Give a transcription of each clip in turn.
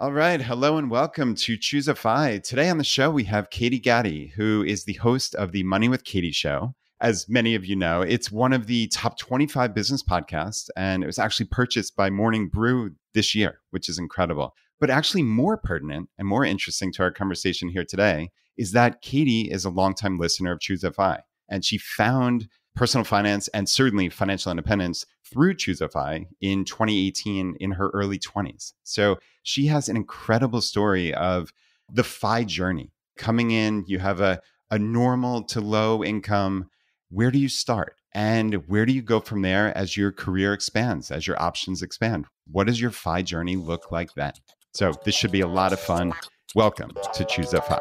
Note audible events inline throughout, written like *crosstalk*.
All right. Hello and welcome to Choose a Fi. Today on the show, we have Katie Gatti, who is the host of the Money with Katie show. As many of you know, it's one of the top 25 business podcasts, and it was actually purchased by Morning Brew this year, which is incredible. But actually, more pertinent and more interesting to our conversation here today is that Katie is a longtime listener of Choose a FI, and she found personal finance and certainly financial independence through ChooseFi in 2018 in her early 20s. So she has an incredible story of the FI journey. Coming in, you have a, a normal to low income. Where do you start? And where do you go from there as your career expands, as your options expand? What does your FI journey look like then? So this should be a lot of fun. Welcome to Choose FI.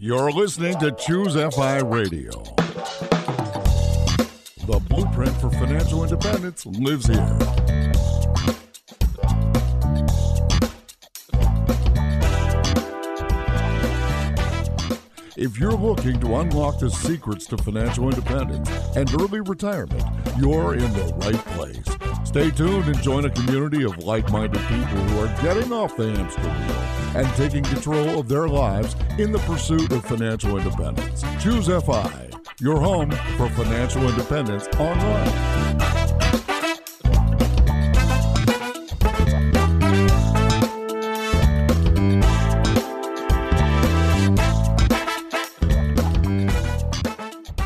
You're listening to Choose FI Radio. The blueprint for financial independence lives here. If you're looking to unlock the secrets to financial independence and early retirement, you're in the right place. Stay tuned and join a community of like minded people who are getting off the hamster wheel and taking control of their lives in the pursuit of financial independence. Choose FI your home for financial independence online.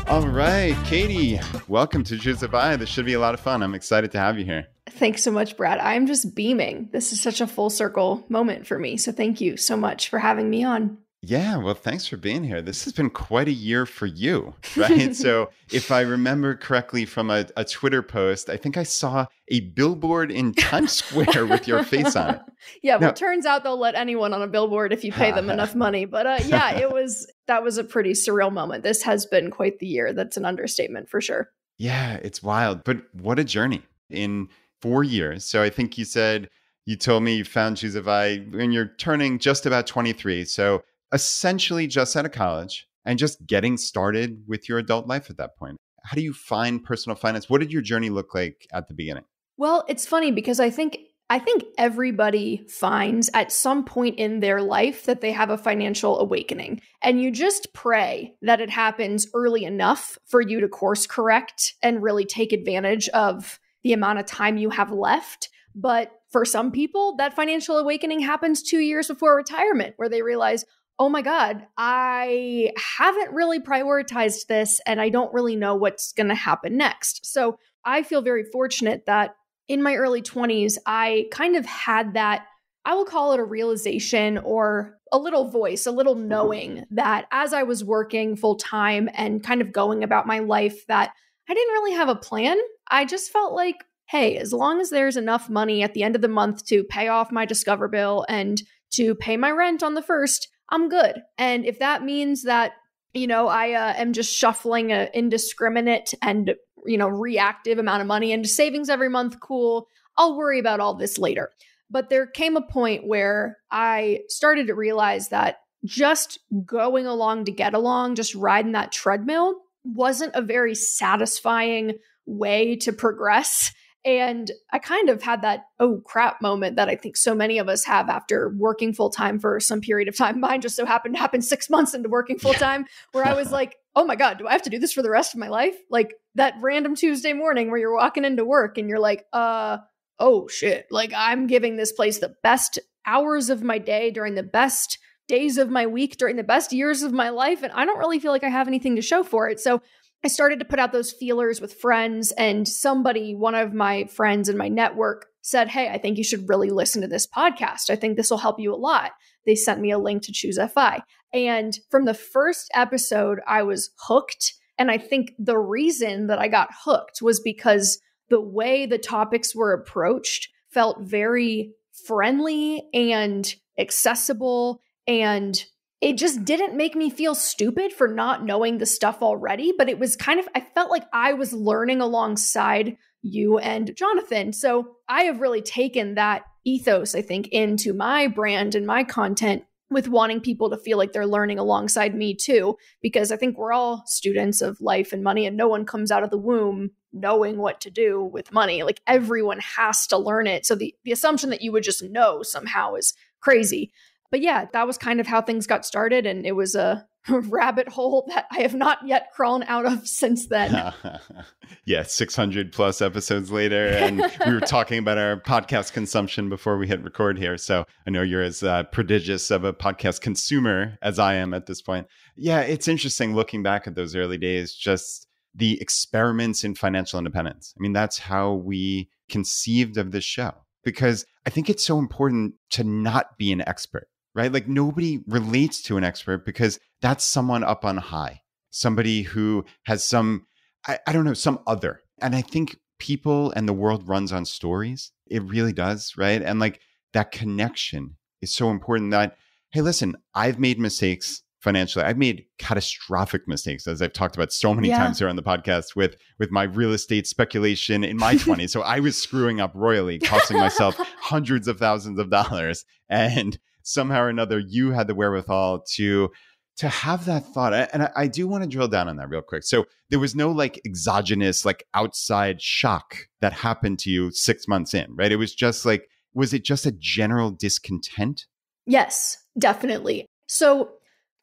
All right, Katie, welcome to Choose FI. This should be a lot of fun. I'm excited to have you here. Thanks so much, Brad. I'm just beaming. This is such a full circle moment for me. So thank you so much for having me on. Yeah, well, thanks for being here. This has been quite a year for you, *laughs* right? *laughs* so, if I remember correctly from a, a, Twitter post, I think I saw a billboard in Times Square with your face on it. *laughs* Yeah, well, now, turns out they'll let anyone on a billboard if you pay them enough money. But uh, yeah, it was that was a pretty surreal moment. This has been quite the year. That's an understatement for sure. Yeah, it's wild, but what a journey in four years. So, I think you said you told me you found ChooseFi when you're turning just about 23. So essentially just out of college and just getting started with your adult life at that point. How do you find personal finance? What did your journey look like at the beginning? Well, it's funny because I think I think everybody finds at some point in their life that they have a financial awakening. And you just pray that it happens early enough for you to course correct and really take advantage of the amount of time you have left. But for some people, that financial awakening happens two years before retirement, where they realize, oh my God, I haven't really prioritized this and I don't really know what's going to happen next. So I feel very fortunate that in my early 20s, I kind of had that, I will call it a realization or a little voice, a little knowing that as I was working full time and kind of going about my life, that I didn't really have a plan. I just felt like, hey, as long as there's enough money at the end of the month to pay off my Discover bill and to pay my rent on the first, I'm good. And if that means that, you know, I uh, am just shuffling an indiscriminate and, you know, reactive amount of money into savings every month, cool. I'll worry about all this later. But there came a point where I started to realize that just going along to get along, just riding that treadmill wasn't a very satisfying way to progress. And I kind of had that, oh crap moment that I think so many of us have after working full time for some period of time. *laughs* Mine just so happened to happen six months into working full time, where I was like, oh my God, do I have to do this for the rest of my life? Like that random Tuesday morning where you're walking into work and you're like, uh, oh shit, like I'm giving this place the best hours of my day during the best days of my week during the best years of my life. And I don't really feel like I have anything to show for it. So I started to put out those feelers with friends, and somebody, one of my friends in my network, said, Hey, I think you should really listen to this podcast. I think this will help you a lot. They sent me a link to Choose FI. And from the first episode, I was hooked. And I think the reason that I got hooked was because the way the topics were approached felt very friendly and accessible and it just didn't make me feel stupid for not knowing the stuff already, but it was kind of, I felt like I was learning alongside you and Jonathan. So I have really taken that ethos, I think, into my brand and my content with wanting people to feel like they're learning alongside me too, because I think we're all students of life and money, and no one comes out of the womb knowing what to do with money. Like everyone has to learn it. So the, the assumption that you would just know somehow is crazy. But yeah, that was kind of how things got started. And it was a *laughs* rabbit hole that I have not yet crawled out of since then. *laughs* yeah, 600 plus episodes later. And we were talking about our podcast consumption before we hit record here. So I know you're as uh, prodigious of a podcast consumer as I am at this point. Yeah, it's interesting looking back at those early days, just the experiments in financial independence. I mean, that's how we conceived of this show because I think it's so important to not be an expert right? Like nobody relates to an expert because that's someone up on high, somebody who has some, I, I don't know, some other. And I think people and the world runs on stories. It really does, right? And like that connection is so important that, hey, listen, I've made mistakes financially. I've made catastrophic mistakes, as I've talked about so many yeah. times here on the podcast with with my real estate speculation in my *laughs* 20s. So I was screwing up royally, costing myself hundreds of thousands of dollars. And somehow or another you had the wherewithal to to have that thought and I, I, do want to drill down on that real quick. So there was no like exogenous like outside shock that happened to you six months in right? It was just like was it just a general discontent? Yes definitely. So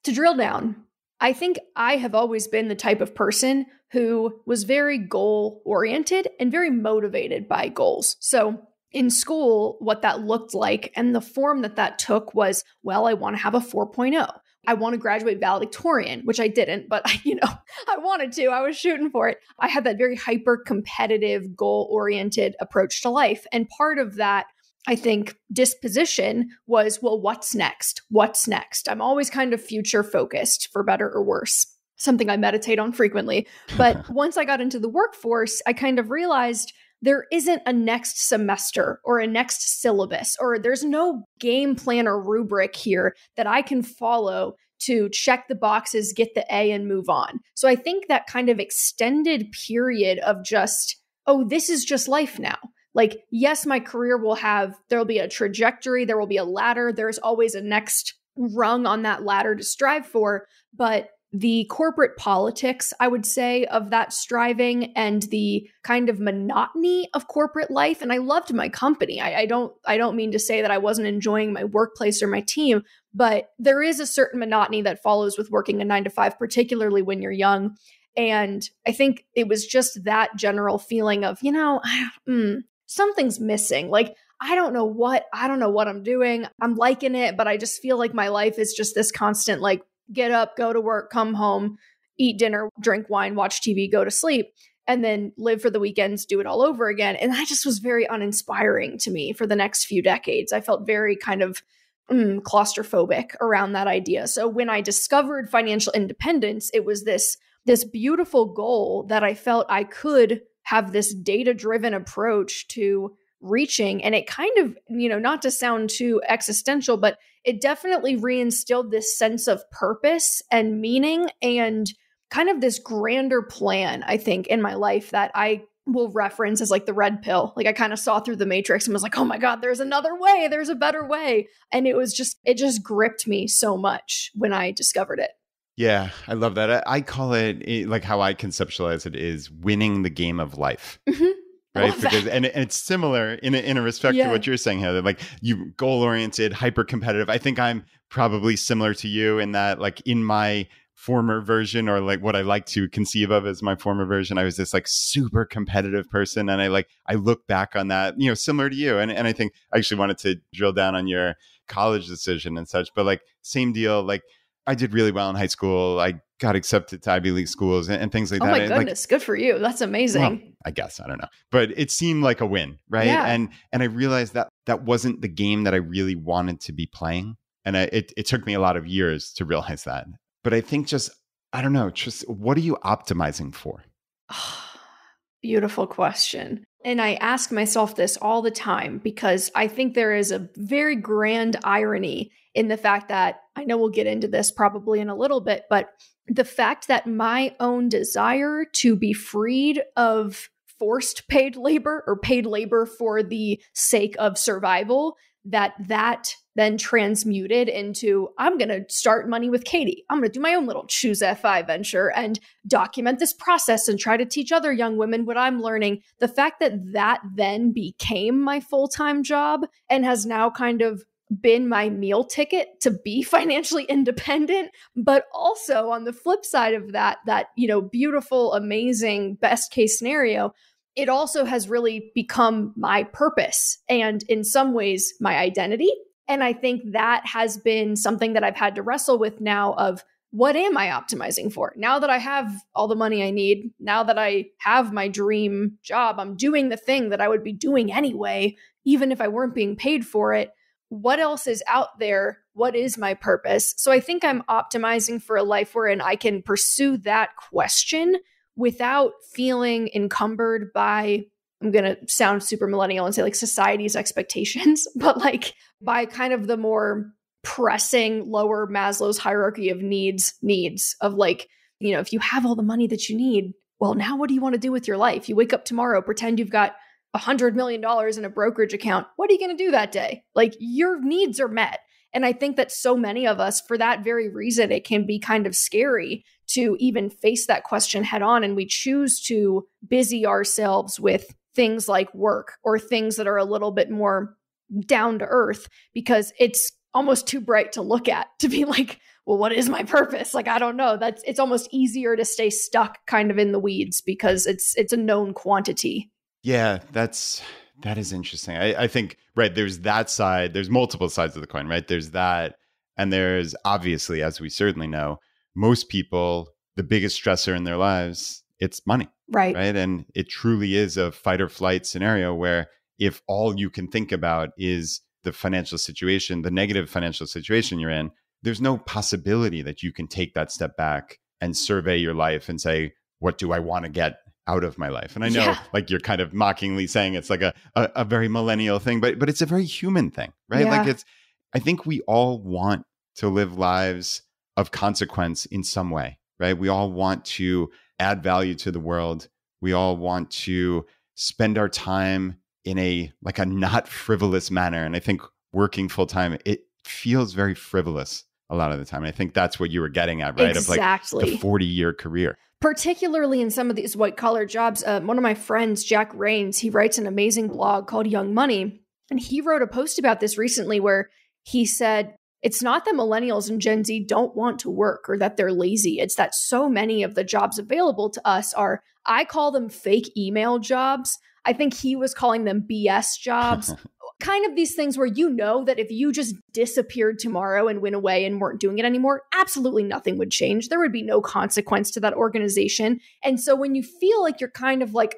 to drill down i think i have always been the type of person who was very goal oriented and very motivated by goals. So in school, what that looked like and the form that that took was, well, I want to have a 4.0. I want to graduate valedictorian, which I didn't, but *laughs* you know, I wanted to. I was shooting for it. I had that very hyper competitive, goal oriented approach to life. And part of that, I think, disposition was, well, what's next? What's next? I'm always kind of future focused, for better or worse. Something I meditate on frequently. But *laughs* once I got into the workforce, I kind of realized there isn't a next semester or a next syllabus, or there's no game plan or rubric here that I can follow to check the boxes, get the A, and move on. So I think that kind of extended period of just, oh, this is just life now. Like, yes, my career will have, there will be a trajectory, there will be a ladder, there's always a next rung on that ladder to strive for. But the corporate politics, I would say, of that striving and the kind of monotony of corporate life. And I loved my company. I, I, don't I don't mean to say that I wasn't enjoying my workplace or my team, but there is a certain monotony that follows with working a nine to five, particularly when you're young. And I think it was just that general feeling of, you know, *sighs* mm, something's missing. Like I don't know what, I don't know what I'm doing. I'm liking it, but I just feel like my life is just this constant like get up, go to work, come home, eat dinner, drink wine, watch TV, go to sleep, and then live for the weekends, do it all over again. And that just was very uninspiring to me for the next few decades. I felt very kind of mm, claustrophobic around that idea. So when I discovered financial independence, it was this this beautiful goal that I felt I could have this data driven approach to reaching and it kind of you know not to sound too existential but it definitely reinstilled this sense of purpose and meaning and kind of this grander plan i think in my life that i will reference as like the red pill. Like i kind of saw through the matrix and was like oh my god there's another way. There's a better way. And it was just it just gripped me so much when i discovered it. Yeah, I love that. I, call it, like how I conceptualize it is winning the game of life. Mm-hmm right because and, and, it's similar in a, in a respect yeah. to what you're saying heather like you goal oriented hyper competitive i think i'm probably similar to you in that like in my former version or like what i like to conceive of as my former version i was this like super competitive person and i like i look back on that you know similar to you and, and i think i actually wanted to drill down on your college decision and such but like same deal like I did really well in high school. I got accepted to Ivy League schools and, and things like oh that. Oh my goodness, like, good for you. That's amazing. Well, I guess I don't know, but it seemed like a win, right? Yeah. And and I realized that that wasn't the game that I really wanted to be playing, and I, it it took me a lot of years to realize that. But I think just I don't know, just what are you optimizing for? *sighs* Beautiful question. And I ask myself this all the time because I think there is a very grand irony in the fact that I know we'll get into this probably in a little bit, but the fact that my own desire to be freed of forced paid labor or paid labor for the sake of survival that that then transmuted into I'm going to start money with Katie. I'm going to do my own little choose FI venture and document this process and try to teach other young women what I'm learning. The fact that that then became my full-time job and has now kind of been my meal ticket to be *laughs* financially independent but also on the flip side of that that you know beautiful amazing best case scenario it also has really become my purpose and in some ways my identity and i think that has been something that i've had to wrestle with now of what am I optimizing for? Now that I have all the money I need, now that I have my dream job, I'm doing the thing that I would be doing anyway, even if I weren't being paid for it. What else is out there? What is my purpose? So I think I'm optimizing for a life wherein I can pursue that question without feeling encumbered by I'm going to sound super millennial and say like society's expectations, *laughs* but like by kind of the more pressing lower Maslow's hierarchy of needs needs of like, you know, if you have all the money that you need, well, now what do you want to do with your life? You wake up tomorrow, pretend you've got a hundred million dollars in a brokerage account. What are you going to do that day? Like your needs are met. And I think that so many of us, for that very reason, it can be kind of scary to even face that question head on. And we choose to busy ourselves with things like work or things that are a little bit more down to earth because it's almost too bright to look at to be *laughs* like well what is my purpose like i don't know that's it's almost easier to stay stuck kind of in the weeds because it's it's a known quantity yeah that's that is interesting. I, I think right there's that side there's multiple sides of the coin right? There's that and there's obviously as we certainly know most people the biggest stressor in their lives it's money right. right? And it truly is a fight or flight scenario where if all you can think about is the financial situation, the negative financial situation you're in, there's no possibility that you can take that step back and survey your life and say, what do I want to get out of my life? And I know yeah. like you're kind of mockingly saying it's like a, a, a, very millennial thing, but but it's a very human thing, right? Yeah. Like it's I think we all want to live lives of consequence in some way, right? We all want to add value to the world. We all want to spend our time in a like a not frivolous manner. And I think working full time, it feels very frivolous a lot of the time. And I think that's what you were getting at, right? Exactly. Of like the 40 year career. Particularly in some of these white collar jobs. Uh, one of my friends, Jack Raines, he writes an amazing blog called Young Money. And he wrote a post about this recently where he said, it's not that millennials and Gen Z don't want to work or that they're lazy. It's that so many of the jobs available to us are, I call them fake email jobs. I think he was calling them BS jobs. *laughs* kind of these things where you know that if you just disappeared tomorrow and went away and weren't doing it anymore, absolutely nothing would change. There would be no consequence to that organization. And so when you feel like you're kind of like,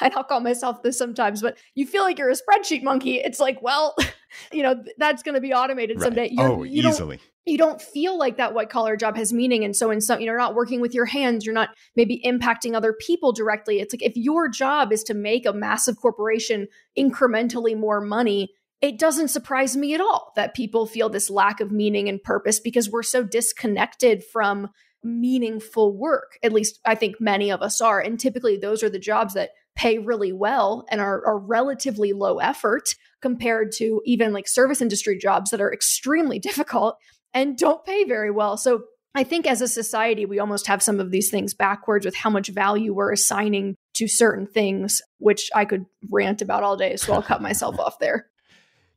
and I'll call myself this sometimes, but you feel like you're a spreadsheet monkey. It's like, well, *laughs* you know, that's going to be automated right. someday. You're, oh, you easily. You don't feel like that white collar job has meaning. And so, in some, you're not working with your hands, you're not maybe impacting other people directly. It's like if your job is to make a massive corporation incrementally more money, it doesn't surprise me at all that people feel this lack of meaning and purpose because we're so disconnected from meaningful work. At least I think many of us are. And typically, those are the jobs that pay really well and are, are relatively low effort compared to even like service industry jobs that are extremely *laughs* difficult and don't pay very well. So I think as a society, we almost have some of these things backwards with how much value we're assigning to certain things, which I could rant about all day. So I'll cut myself off there. *laughs*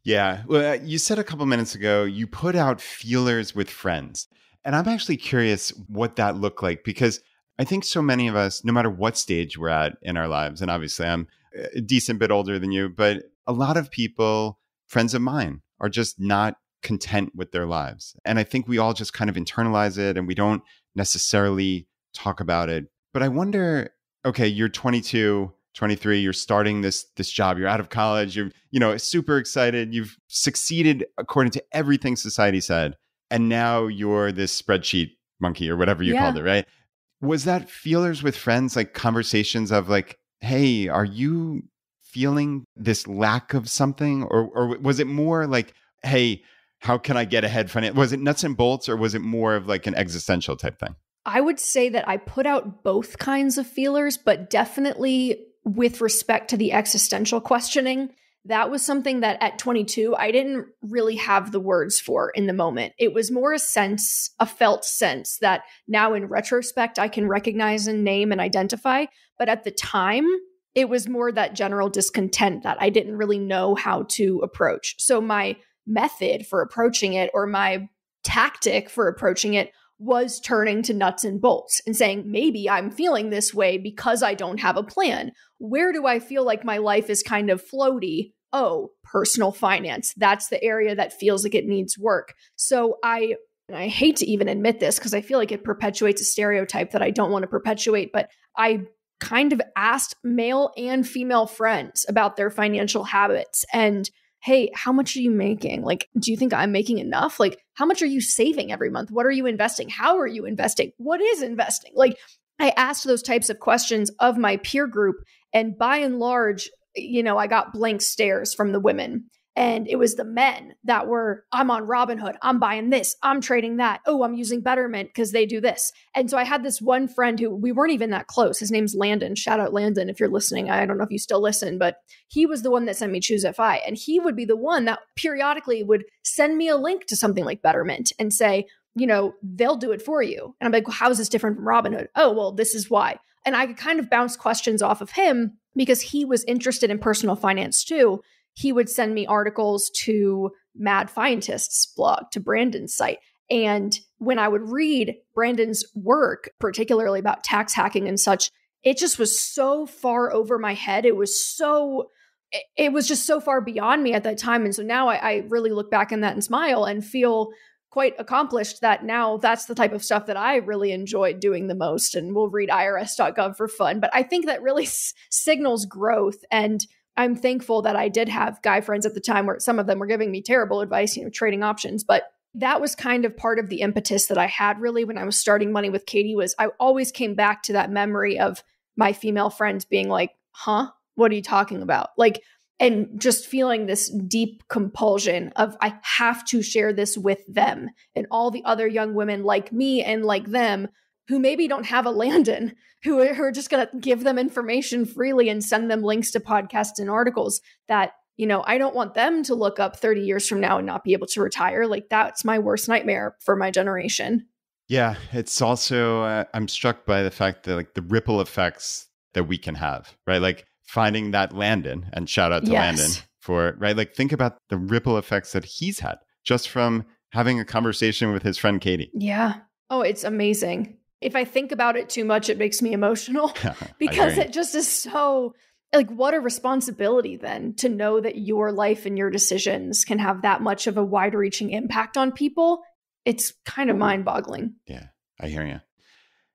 Yeah. Well, uh, you said a couple minutes ago you put out feelers with friends. And I'm actually curious what that looked like because I think so many of us, no matter what stage we're at in our lives, and obviously I'm a decent bit older than you, but a lot of people, friends of mine, are just not content with their lives. And I think we all just kind of internalize it and we don't necessarily talk about it. But I wonder okay, you're 22, 23, you're starting this this job, you're out of college, you're you know, super excited, you've succeeded according to everything society said and now you're this spreadsheet monkey or whatever you yeah. called it, right? Was that feelers with friends, like conversations of like, hey, are you feeling this lack of something? Or or was it more like, hey, how can I get ahead financially? Was it nuts and bolts or was it more of like an existential type thing? I would say that I put out both kinds of feelers, but definitely with respect to the existential questioning that was something that at 22 I didn't really have the words for in the moment. It was more a sense, a felt sense that now in retrospect I can recognize and name and identify, but at the time it was more that general discontent that I didn't really know how to approach. So my method for approaching it or my tactic for approaching it was turning to nuts and bolts and saying, maybe I'm feeling this way because I don't have a plan. Where do I feel like my life is kind of floaty? Oh, personal finance. That's the area that feels like it needs work. So I and I hate to even admit this because I feel like it perpetuates a stereotype that I don't want to perpetuate, but I kind of asked male and female friends about their financial habits and hey, how much are you making? Like, do you think I'm making enough? Like, how much are you saving every month? What are you investing? How are you investing? What is investing? Like, I asked those types of questions of my peer group. And by and large, you know, I got blank stares from the women. And it was the men that were, I'm on Robinhood, I'm buying this, I'm trading that. Oh, I'm using Betterment because they do this. And so I had this one friend who we weren't even that close. His name's Landon. Shout out Landon if you're listening. I don't know if you still listen, but he was the one that sent me Choose FI. And he would be the one that periodically would send me a link to something like Betterment and say, you know, they'll do it for you. And I'm like, well, how is this different from Robinhood? Oh, well, this is why. And I could kind of bounce questions off of him because he was interested in personal finance too he would send me articles to Mad Fientist's blog, to Brandon's site. And when I would read Brandon's work, particularly about tax hacking and such, it just was so far over my head. It was so, it was just so far beyond me at that time. And so now I, I really look back on that and smile and feel quite accomplished that now that's the type of stuff that I really enjoyed doing the most. And we'll read irs.gov for fun. But I think that really s- signals growth and I'm thankful that I did have guy friends at the time where some of them were giving me terrible advice, you know, trading options, but that was kind of part of the impetus that I had really when I was starting money with Katie was I always came back to that memory of my female friends being like, "Huh? What are you talking about?" Like and just feeling this deep compulsion of I have to share this with them and all the other young women like me and like them who maybe don't have a Landon, who are, who are just going to give them information freely and send them links to podcasts and articles that, you know, I don't want them to look up 30 years from now and not be able to retire. Like that's my worst nightmare for my generation. Yeah, it's also uh, I'm struck by the fact that like the ripple effects that we can have, right? Like finding that Landon and shout out to yes. Landon for right like think about the ripple effects that he's had just from having a conversation with his friend Katie. Yeah. Oh, it's amazing if I think about it too much, it makes me emotional *laughs* *laughs* because it just is so like what a responsibility then to know that your life and your decisions can have that much of a wide reaching impact on people. It's kind of mind boggling. Yeah, I hear you.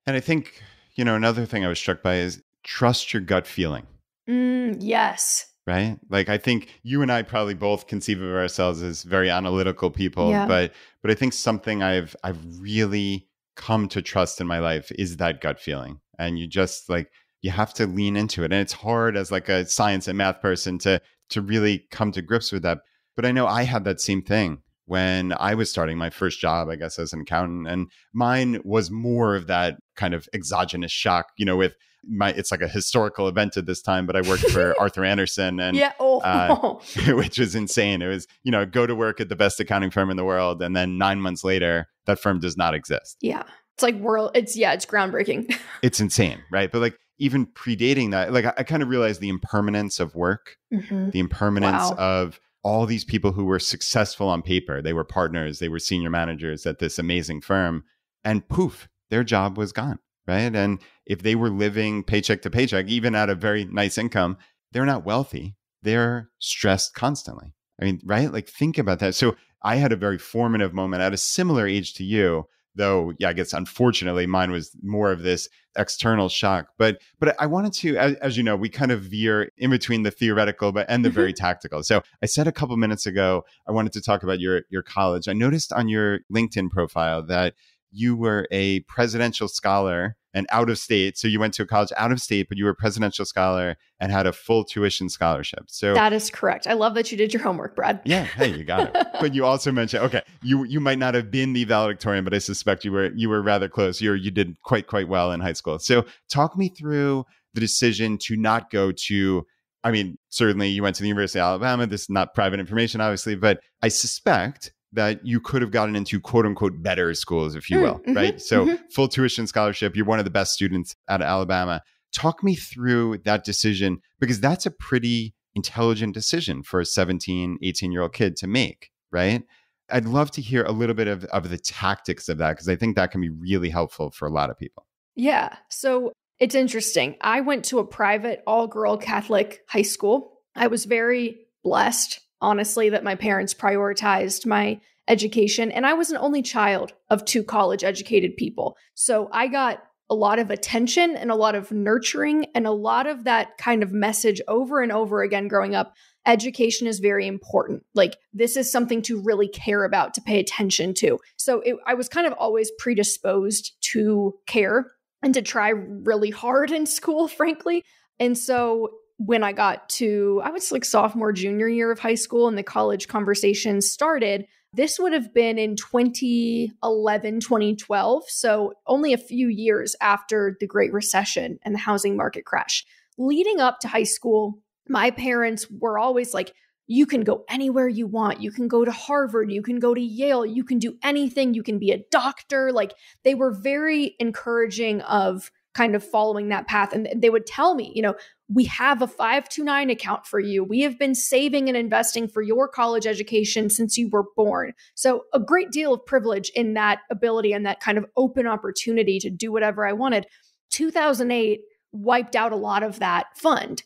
And I think, you know, another thing I was struck by is trust your gut feeling. Mm, yes. Right? Like I think you and I probably both conceive of ourselves as very analytical people, yeah. but but I think something I've I've really come to trust in my life is that gut feeling. And you just like you have to lean into it. And it's hard as like a science and math person to to really come to grips with that. But I know I had that same thing when I was starting my first job, I guess, as an accountant. And mine was more of that kind of exogenous shock, you know, with my it's like a historical event at this time, but I worked for *laughs* Arthur Andersen and yeah, oh. uh, *laughs* *laughs* which was insane. It was, you know, go to work at the best accounting firm in the world, and then nine months later, that firm does not exist. Yeah. It's like world it's yeah, it's groundbreaking. it's insane, right? But like even predating that, like I, I kind of realized the impermanence of work, mm-hmm. the impermanence wow. of all these people who were successful on paper. They were partners, they were senior managers at this amazing firm, and poof, their job was gone right? And if they were living paycheck to paycheck, even at a very nice income, they're not wealthy. They're stressed constantly. I mean, right? Like, think about that. So, I had a very formative moment at a similar age to you, though. Yeah, I guess unfortunately, mine was more of this external shock. But, but I wanted to, as, as you know, we kind of veer in between the theoretical, but and the very mm-hmm. tactical. So, I said a couple minutes ago, I wanted to talk about your your college. I noticed on your LinkedIn profile that you were a presidential scholar and out of state. So you went to a college out of state, but you were a presidential scholar and had a full tuition scholarship. So that is correct. I love that you did your homework, Brad. Yeah, hey, you got it. *laughs* but you also mentioned okay, you you might not have been the valedictorian, but I suspect you were you were rather close. You you did quite quite well in high school. So talk me through the decision to not go to I mean, certainly you went to the University of Alabama. This is not private information, obviously, but I suspect that you could have gotten into quote unquote better schools, if you mm, will, mm-hmm, right? So, mm-hmm. full tuition scholarship, you're one of the best students out of Alabama. Talk me through that decision because that's a pretty intelligent decision for a 17, 18 year old kid to make, right? I'd love to hear a little bit of, of the tactics of that because I think that can be really helpful for a lot of people. Yeah. So it's interesting. I went to a private all girl Catholic high school. I was very blessed, honestly, that my parents prioritized my education. And I was an only child of two college educated people. So I got a lot of attention and a lot of nurturing and a lot of that kind of message over and over again growing up. Education is very important. Like, this is something to really care about, to pay attention to. So, it, I was kind of always predisposed to care and to try really hard in school, *laughs* frankly. And so, when I got to, I was like sophomore, junior year of high school, and the college conversation started, this would have been in 2011, 2012. So only a few years after the Great Recession and the housing market crash. Leading up to high school, my parents were always like, you can go anywhere you want. You can go to Harvard. You can go to Yale. You can do anything. You can be a doctor. Like they were very encouraging of kind of following that path. And they would tell me, you know, we have a 529 account for you. We have been saving and investing for your college education since you were born. So, a great deal of privilege in that ability and that kind of open opportunity to do whatever I wanted. 2008 wiped out a lot of that fund.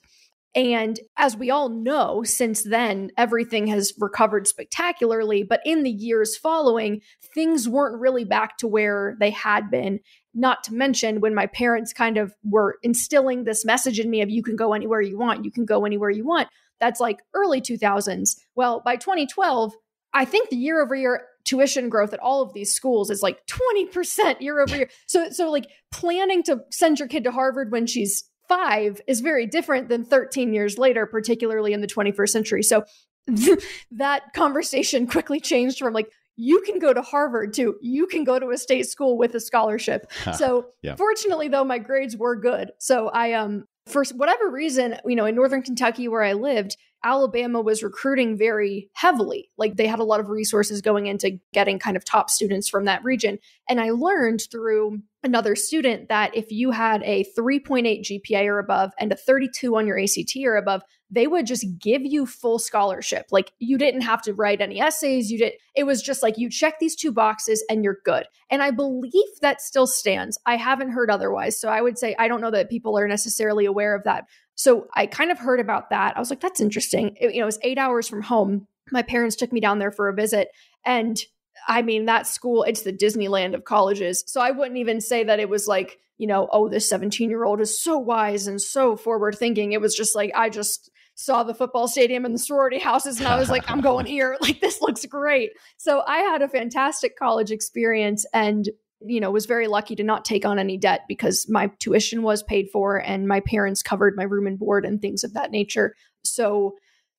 And as we all know, since then, everything has recovered spectacularly. But in the years following, things weren't really back to where they had been. Not to mention when my parents kind of were instilling this message in me of you can go anywhere you want, you can go anywhere you want. That's like early 2000s. Well, by 2012, I think the year over year tuition growth at all of these schools is like 20% year over year. So so like planning to send your kid to Harvard when she's 5 is very different than 13 years later, particularly in the 21st century. So *laughs* that conversation quickly changed from like you can go to Harvard too. You can go to a state school with a scholarship. *laughs* so yeah. fortunately though my grades were good. So I um for whatever reason, you know, in northern Kentucky where I lived, Alabama was recruiting very heavily. Like they had a lot of resources going into getting kind of top students from that region. And I learned through another student that if you had a 3.8 GPA or above and a 32 on your ACT or above, they would just give you full scholarship. Like you didn't have to write any essays. You did it was just like you check these two boxes and you're good. And I believe that still stands. I haven't heard otherwise. So I would say I don't know that people are necessarily aware of that. So I kind of heard about that. I was like, that's interesting. It, you know, it was eight hours from home. My parents took me down there for a visit. And I mean, that school, it's the Disneyland of colleges. So I wouldn't even say that it was like, you know, oh, this 17 year old is so wise and so forward thinking. It was just like, I just saw the football stadium and the sorority houses and I was like, I'm going *laughs* here. *laughs* Like, this looks great. So I had a fantastic college experience and, you know, was very lucky to not take on any debt because my tuition was paid for and my parents covered my room and board and things of that nature. So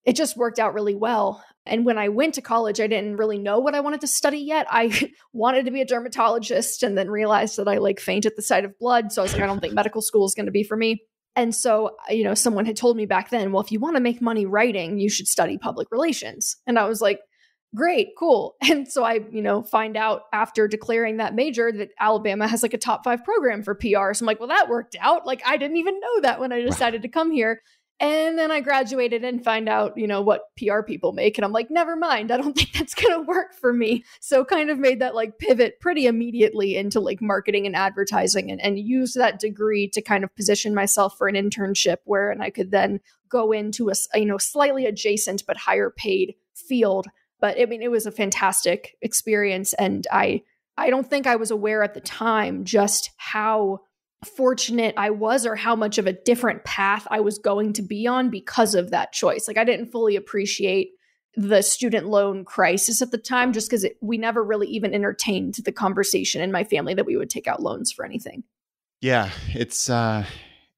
it just worked out really well. And when I went to college, I didn't really know what I wanted to study yet. I *laughs* wanted to be a dermatologist and then realized that I like faint at the sight of blood. So I was like, I don't think medical school is going to be for me. And so, you know, someone had told me back then, well, if you want to make money writing, you should study public relations. And I was like, great, cool. *laughs* And so I, you know, find out after declaring that major that Alabama has like a top five program for PR. So I'm like, well, that worked out. Like I didn't even know that when I decided to come here. And then I graduated and find out, you know, what PR people make. And I'm like, never mind. I don't *laughs* think that's going to work for me. So kind of made that like pivot pretty immediately into like marketing and advertising and, and use that degree to kind of position myself for an internship where and I could then go into a, you know, slightly adjacent but higher paid field. But I mean, it was a fantastic experience. And I, I don't think I was aware at the time just how fortunate I was or how much of a different path I was going to be on because of that choice. Like I didn't fully appreciate the student loan crisis at the time just because we never really even entertained the conversation in my family that we would take out loans for anything. Yeah, it's uh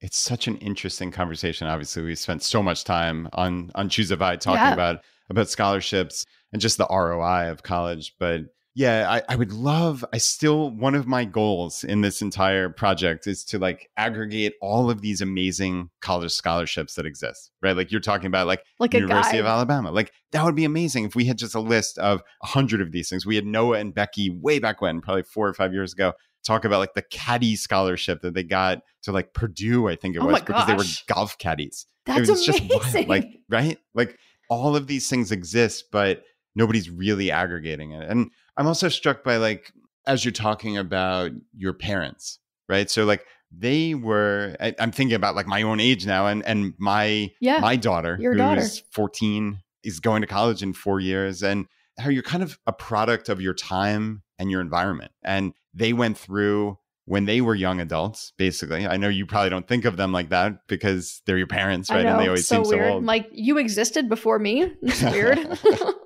it's such an interesting conversation. Obviously, we spent so much time on on Choose FI talking yeah. about about scholarships and just the ROI of college, but yeah I, I would love i still one of my goals in this entire project is to like aggregate all of these amazing college scholarships that exist right? Like you're talking about like, like university of alabama. Like that would be amazing if we had just a list of a hundred of these things. We had noah and becky way back when probably four or five years ago talk about like the caddy scholarship that they got to like purdue i think it oh was because they were golf caddies. That's it was amazing. just wild. like right? Like all of these things exist but nobody's really aggregating it. And I'm also struck by like as you're talking about your parents, right? So like they were I, am thinking about like my own age now and and my yeah, my daughter your who's daughter. 14 is going to college in 4 years and how you're kind of a product of your time and your environment. And they went through when they were young adults, basically. I know you probably don't think of them like that because they're your parents, right? And they always so seem weird. so old. Like you existed before me. It's weird. *laughs* *laughs*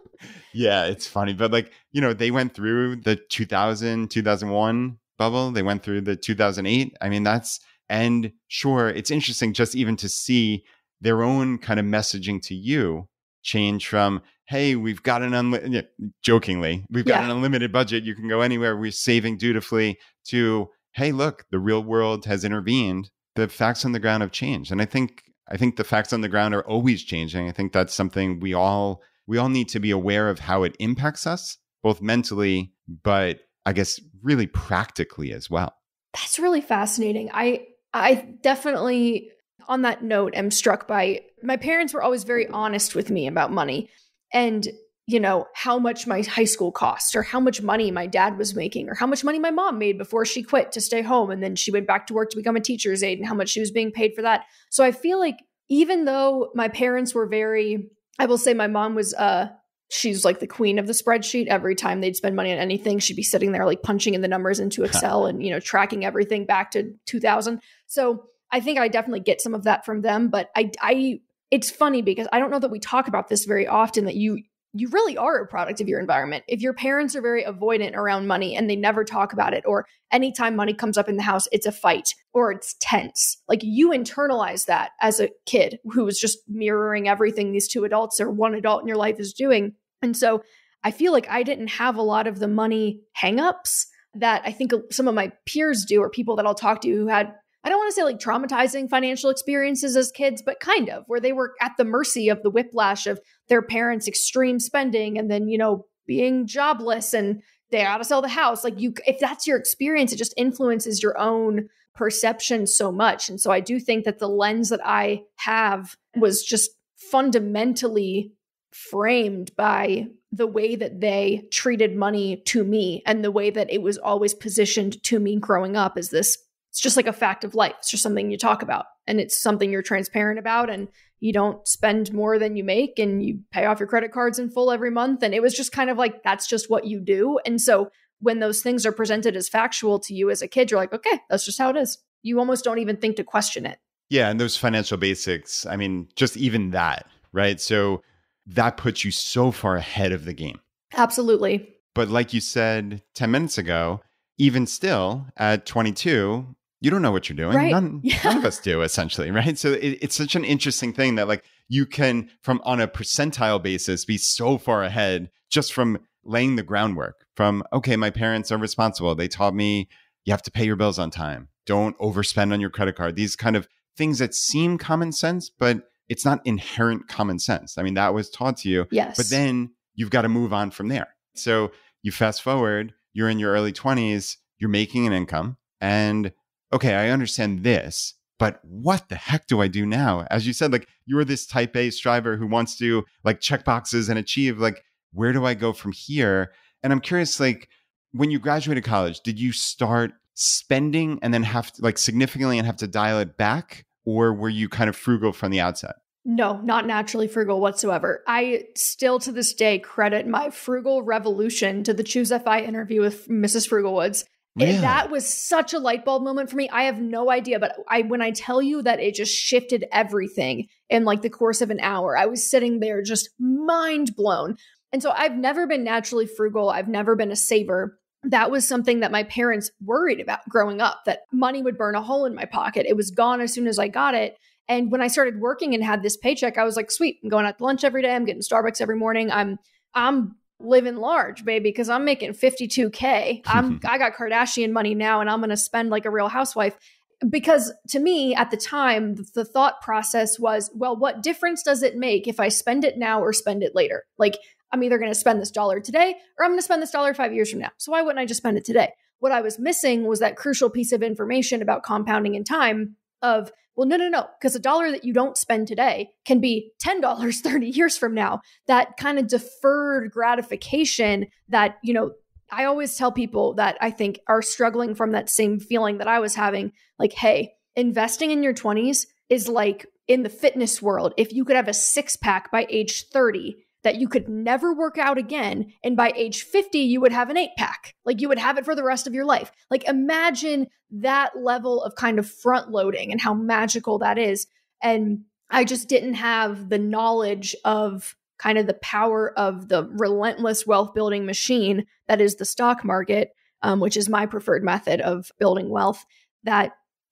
yeah, it's funny. But like, you know, they went through the 2000, 2001 bubble. They went through the 2008. I mean, that's, and sure, it's interesting just even to see their own kind of messaging to you change from, hey, we've got an unlimited, jokingly, we've got Yeah. an unlimited budget. You can go anywhere. We're saving dutifully to, hey, look, the real world has intervened. The facts on the ground have changed. And I think, I think the facts on the ground are always changing. I think that's something we all, we all need to be aware of how it impacts us, both mentally, but I guess really practically as well. That's really fascinating. I I definitely on that note am struck by my parents were always very honest with me about money and you know how much my high school cost or how much money my dad was making or how much money my mom made before she quit to stay home and then she went back to work to become a teacher's aide and how much she was being paid for that. So I feel like even though my parents were very I will say my mom was uh she's like the queen of the spreadsheet. Every time they'd spend money on anything she'd be sitting there like punching in the numbers into *laughs* excel and you know tracking everything back to 2000 so i think i definitely get some of that from them but i i it's funny because i don't know that we talk about this very often that you you really are a product of your environment. If your parents are very avoidant around money and they never talk about it or anytime money comes up in the house it's a fight or it's tense. Like you internalize that as a kid who was just mirroring everything these two adults or one adult in your life is doing. And so I feel like I didn't have a lot of the money hangups that I think some of my peers do, or people that I'll talk to who had, I don't want to say like traumatizing financial experiences as kids, but kind of where they were at the mercy of the whiplash of their parents' extreme spending and then, you know, being jobless and they got to sell the house. Like, you, if that's your experience, it just influences your own perception so much. And so I do think that the lens that I have was just fundamentally framed by the way that they treated money to me and the way that it was always positioned to me growing up as this it's just like a fact of life. It's just something you talk about and it's something you're transparent about and you don't spend more than you make and you pay off your credit cards in full every month and it was just kind of like that's just what you do. And so when those things are presented as factual to you as a kid you're like okay that's just how it is. You almost don't even think to question it. Yeah, and those financial basics, I mean, just even that, right? So that puts you so far ahead of the game. absolutely. But like you said 10 minutes ago, even still at 22, you don't know what you're doing. Right. None, *laughs* Yeah. none of us do, essentially, right? So it, it's such an interesting thing that, like, you can, from on a percentile basis, be so far ahead just from laying the groundwork. From, okay, my parents are responsible. They taught me you have to pay your bills on time. Don't overspend on your credit card. These kind of things that seem common sense, but it's not inherent common sense. I mean, that was taught to you. yes But then you've got to move on from there. So you fast forward, you're in your early 20s, you're making an income, and okay, I understand this, but what the heck do I do now? As you said, like you're this type A striver who wants to like check boxes and achieve, like, where do I go from here? And I'm curious, like, when you graduated college, did you start spending and then have to like significantly and have to dial it back? Or were you kind of frugal from the outset? No, not naturally frugal whatsoever. I still to this day credit my frugal revolution to the Choose FI interview with Mrs. Frugalwoods. Really? that was such a light bulb moment for me. I have no idea, but I when I tell you that it just shifted everything in like the course of an hour, I was sitting there just mind blown. And so I've never been naturally frugal. I've never been a saver. That was something that my parents worried about growing up that money would burn a hole in my pocket. It was gone as soon as I got it. And when I started working and had this paycheck, I was like, sweet, I'm going out to lunch every day. I'm getting Starbucks every morning. I'm I'm living large, baby, because I'm making 52K. *laughs* I'm I got Kardashian money now and I'm gonna spend like a real housewife. Because to me, at the time, the, the thought process was, well, what difference does it make if I spend it now or spend it later? Like, I'm either going to spend this dollar today or I'm going to spend this dollar five years from now. So why wouldn't I just spend it today? What I was missing was that crucial piece of information about compounding in time of well no no no because a dollar that you don't spend today can be $10 *laughs* 30 years from now. That kind of deferred gratification that you know i always tell people that i think are struggling from that same feeling that i was having like hey investing in your 20s is like in the fitness world. If you could have a six pack by age 30 that you could never work out again. And by age 50, you would have an eight pack. Like you would have it for the rest of your life. Like imagine that level of kind of front loading and how magical that is. And I just didn't have the knowledge of kind of the power of the relentless wealth building machine that is the stock market, um, which is my preferred method of building wealth. That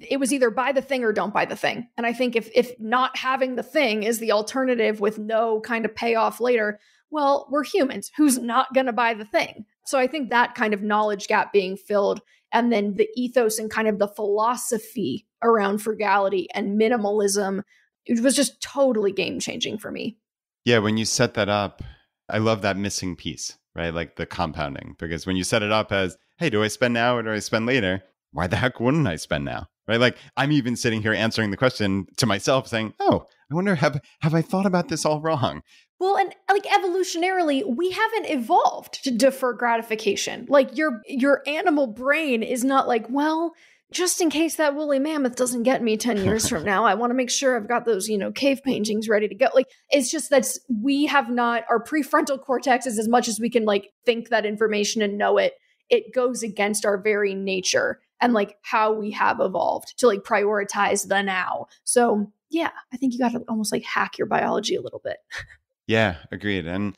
it was either buy the thing or don't buy the thing. And I think if if not having the thing is the alternative with no kind of payoff later, well, we're humans. Who's not going to buy the thing? So I think that kind of knowledge gap being filled and then the ethos and kind of the philosophy around frugality and minimalism it was just totally game changing for me. Yeah, when you set that up, I love that missing piece, right? Like the compounding because when you set it up as, "Hey, do I spend now or do I spend later?" Why the heck wouldn't I spend now? right? Like I'm even sitting here answering the question to myself, saying, "Oh, I wonder have have I thought about this all wrong?" Well, and like evolutionarily, we haven't evolved to defer gratification. Like your your animal brain is not like, well, just in case that woolly mammoth doesn't get me 10 years from *laughs* now, I want to make sure I've got those, you know, cave paintings ready to go. Like it's just that we have not our prefrontal cortex is as much as we can like think that information and know it, it goes against our very nature and like how we have evolved to like prioritize the now. So, yeah, I think you got to almost like hack your biology a little bit. *laughs* yeah, agreed. And,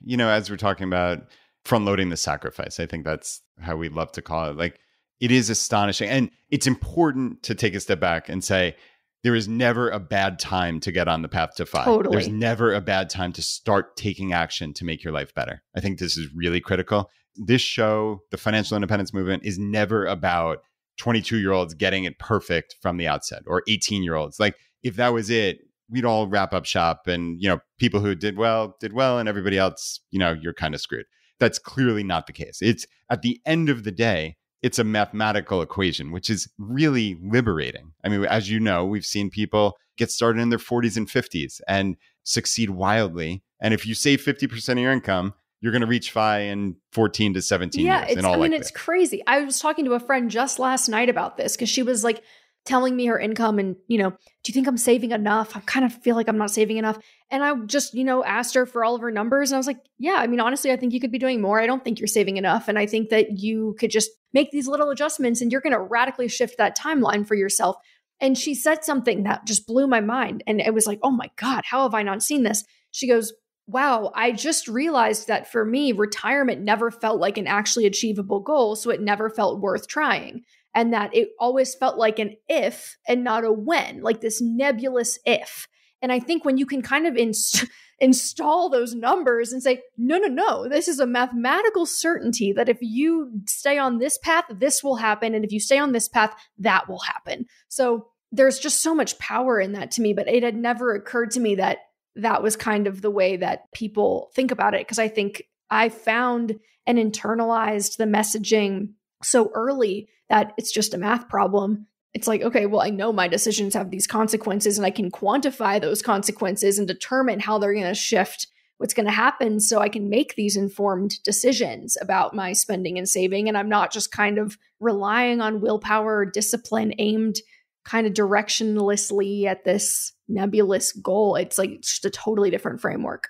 you know, as we're talking about front loading the sacrifice, I think that's how we love to call it. Like, it is astonishing. And it's important to take a step back and say, there is never a bad time to get on the path to FI. Totally. There's never a bad time to start taking action to make your life better. I think this is really critical this show, the financial independence movement, is never about 22 year olds getting it perfect from the outset or 18 year olds. Like, if that was it, we'd all wrap up shop and, you know, people who did well, did well, and everybody else, you know, you're kind of screwed. That's clearly not the case. It's at the end of the day, it's a mathematical equation, which is really liberating. I mean, as you know, we've seen people get started in their 40s and 50s and succeed wildly. And if you save 50% of your income, you're going to reach FI in 14 to 17 yeah, years. Yeah, I mean, it's crazy. I was talking to a friend just last night about this because she was like telling me her income and, you know, do you think I'm saving enough? I kind of feel like I'm not saving enough. And I just, you know, asked her for all of her numbers. And I was like, yeah, I mean, honestly, I think you could be doing more. I don't think you're saving enough. And I think that you could just make these little adjustments and you're going to radically shift that timeline for yourself. And she said something that just blew my mind. And it was like, oh my God, how have I not seen this? She goes, wow, I just realized that for me, retirement never felt like an actually achievable goal. So it never felt worth trying. And that it always felt like an if and not a when, like this nebulous if. And I think when you can kind of inst- *laughs* install those numbers and say, no, no, no, this is a mathematical certainty that if you stay on this path, this will happen. And if you stay on this path, that will happen. So there's just so much power in that to me. But it had never occurred to me that that was kind of the way that people think about it. Because I think I found and internalized the messaging so early that it's just a math problem. It's like, okay, well, I know my decisions have these consequences and I can quantify those consequences and determine how they're going to shift what's going to happen so I can make these informed decisions about my spending and saving. And I'm not just kind of relying on willpower or discipline aimed kind of directionlessly at this nebulous goal. It's like it's just a totally different framework.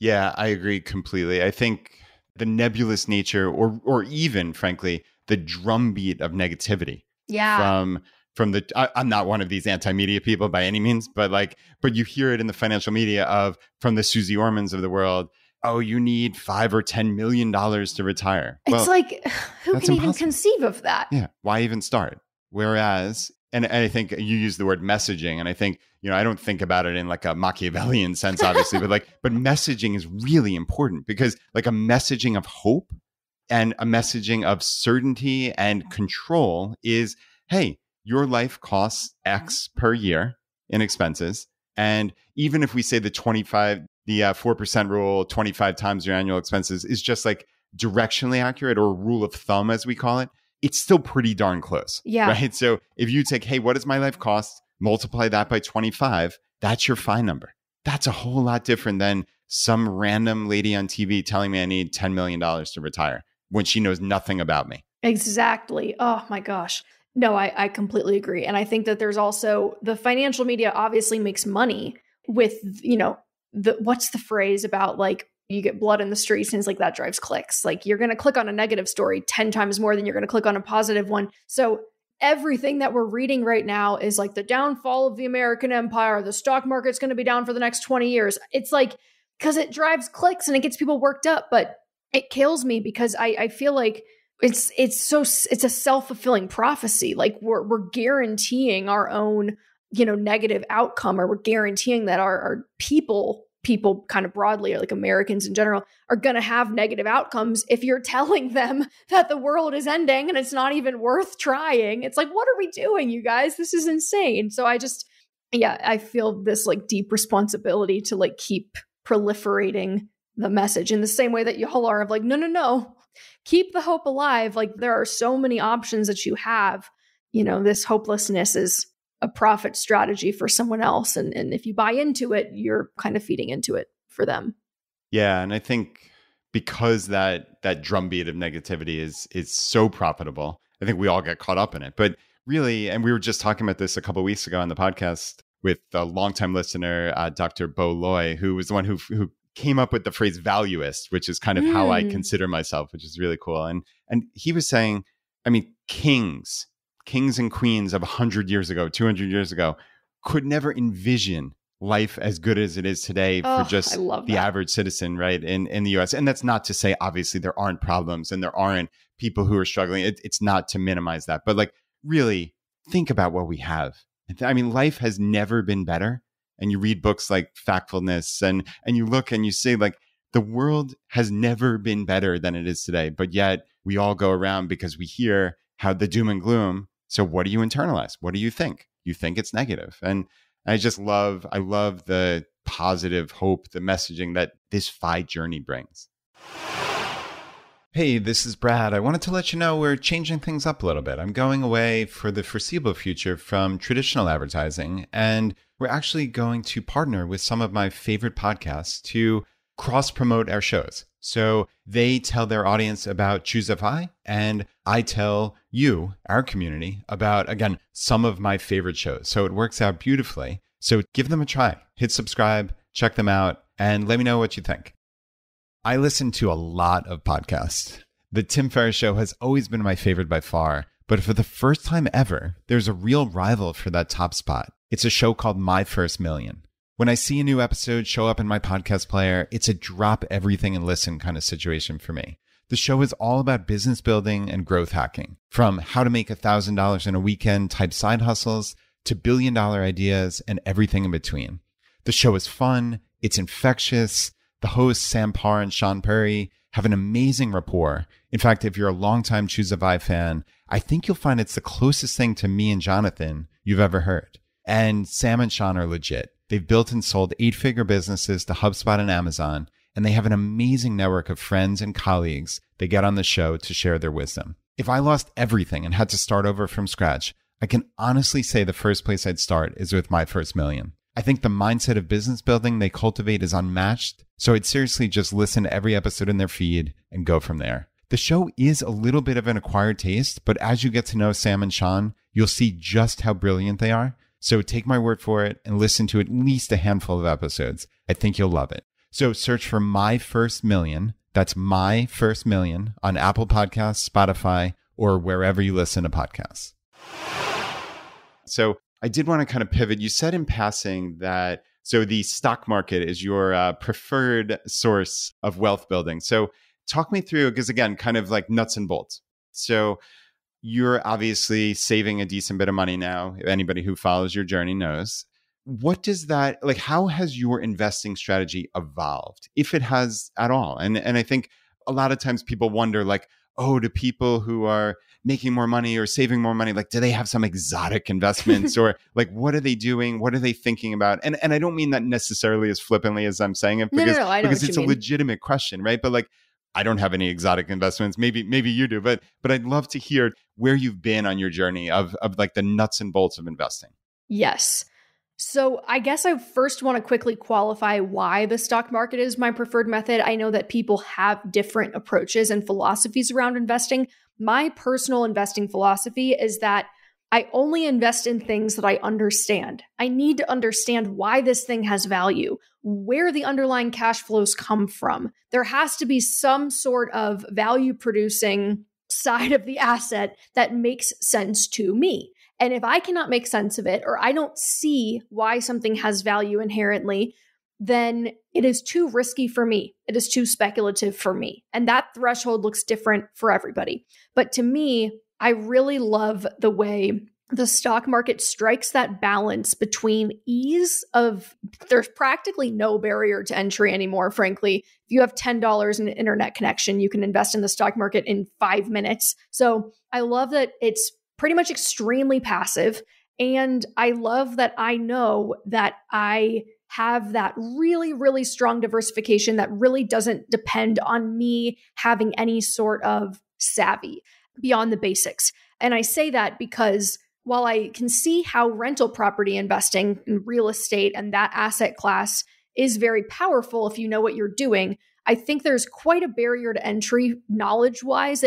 Yeah, I agree completely. I think the nebulous nature or or even frankly the drumbeat of negativity yeah from from the I, am not one of these anti-media people by any means but like but you hear it in the financial media of from the Suze Ormans of the world oh you need five or ten million dollars to retire it's well, like *sighs* who can impossible. even conceive of that yeah why even start whereas and, and I think you use the word messaging, and I think you know I don't think about it in like a Machiavellian *laughs* sense, obviously, but like but messaging is really important because like a messaging of hope and a messaging of certainty and control is hey, your life costs X per year in expenses, and even if we say the twenty five the uh, four uh, percent rule, twenty five times your annual expenses is just like directionally accurate or rule of thumb as we call it it's still pretty darn close. Yeah. Right. So if you take, hey, what does my life cost? Multiply that by 25, that's your FI number. That's a whole lot different than some random lady on TV telling me I need $10 million to retire when she knows nothing about me. Exactly. Oh my gosh. No, I, I completely agree. And I think that there's also the financial media obviously makes money with, you know, the what's the phrase about like you get blood in the streets and it's like that drives clicks. Like you're going to click on a negative story 10 times more than you're going to click on a positive one. So everything that we're reading right now is like the downfall of the American empire. The stock market's going to be down for the next 20 years. It's like because it drives clicks and it gets people worked up, but it kills me because I, I feel like it's it's so it's a self-fulfilling prophecy. Like we're we're guaranteeing our own, you know, negative outcome or we're guaranteeing that our, our people people kind of broadly or like Americans in general are going to have negative outcomes if you're *laughs* telling them that the world is ending and it's not even worth trying. It's like what are we doing you guys? This is insane. So I just yeah, I feel this like deep responsibility to like keep proliferating the message in the same way that y'all are of like no no no. Keep the hope alive. Like there are so many options that you have. You know, this hopelessness is a profit strategy for someone else. And, and if you buy into it, you're kind of feeding into it for them. Yeah. And I think because that that drumbeat of negativity is is so profitable, I think we all get caught up in it. But really, and we were just talking about this a couple weeks ago on the podcast with a longtime listener, uh, Dr. Bo Loy, who was the one who who came up with the phrase valuist, which is kind of mm. how I hmm. consider myself, which is really cool. And and he was saying, I mean, kings kings and queens of 100 years ago, 200 years ago, could never envision life as good as it is today oh, for just the average citizen, right, in, in the US. And that's not to say, obviously, there aren't problems and there aren't people who are struggling. It, it's not to minimize that. But like, really think about what we have. I mean, life has never been better. And you read books like Factfulness and, and you look and you say, like, the world has never been better than it is today. But yet we all go around because we hear how the doom and gloom so what do you internalize? What do you think? You think it's negative. And I just love, I love the positive hope, the messaging that this FI journey brings. Hey, this is Brad. I wanted to let you know we're changing things up a little bit. I'm going away for the foreseeable future from traditional advertising, and we're actually going to partner with some of my favorite podcasts to cross promote our shows. So they tell their audience about Choose ChooseFI, and I tell you, our community, about, again, some of my favorite shows. So it works out beautifully. So give them a try. Hit subscribe, check them out, and let me know what you think. I listen to a lot of podcasts. The Tim Ferriss Show has always been my favorite by far, but for the first time ever, there's a real rival for that top spot. It's a show called My First Million. When I see a new episode show up in my podcast player, it's a drop everything and listen kind of situation for me. The show is all about business building and growth hacking, from how to make $1,000 in a weekend type side hustles to billion dollar ideas and everything in between. The show is fun, it's infectious. The hosts, Sam Parr and Shaan Puri, have an amazing rapport. In fact, if you're a longtime ChooseFI fan, I think you'll find it's the closest thing to me and Jonathan you've ever heard. And Sam and Shaan are legit. They've built and sold eight figure businesses to HubSpot and Amazon, and they have an amazing network of friends and colleagues they get on the show to share their wisdom. If I lost everything and had to start over from scratch, I can honestly say the first place I'd start is with my first million. I think the mindset of business building they cultivate is unmatched, so I'd seriously just listen to every episode in their feed and go from there. The show is a little bit of an acquired taste, but as you get to know Sam and Shaan, you'll see just how brilliant they are so take my word for it and listen to at least a handful of episodes. I think you'll love it. So search for My First Million. That's My First Million on Apple Podcasts, Spotify, or wherever you listen to podcasts. So I did want to kind of pivot. You said in passing that so the stock market is your uh, preferred source of wealth building. So talk me through because again, kind of like nuts and bolts. So you're obviously saving a decent bit of money now. Anybody who follows your journey knows. What does that like? How has your investing strategy evolved, if it has at all? And and I think a lot of times people wonder, like, oh, do people who are making more money or saving more money, like, do they have some exotic investments *laughs* or like, what are they doing? What are they thinking about? And and I don't mean that necessarily as flippantly as I'm saying it, because no, no, no, because it's a mean. legitimate question, right? But like, I don't have any exotic investments. Maybe maybe you do, but but I'd love to hear where you've been on your journey of, of like the nuts and bolts of investing. Yes. So, I guess I first want to quickly qualify why the stock market is my preferred method. I know that people have different approaches and philosophies around investing. My personal investing philosophy is that I only invest in things that I understand. I need to understand why this thing has value, where the underlying cash flows come from. There has to be some sort of value producing side of the asset that makes sense to me. And if I cannot make sense of it or I don't see why something has value inherently, then it is too risky for me. It is too speculative for me. And that threshold looks different for everybody. But to me, I really love the way the stock market strikes that balance between ease of there's practically no barrier to entry anymore frankly if you have $10 in an internet connection you can invest in the stock market in 5 minutes so i love that it's pretty much extremely passive. And I love that I know that I have that really, really strong diversification that really doesn't depend on me having any sort of savvy beyond the basics. And I say that because while I can see how rental property investing in real estate and that asset class is very powerful if you know what you're doing, I think there's quite a barrier to entry knowledge wise.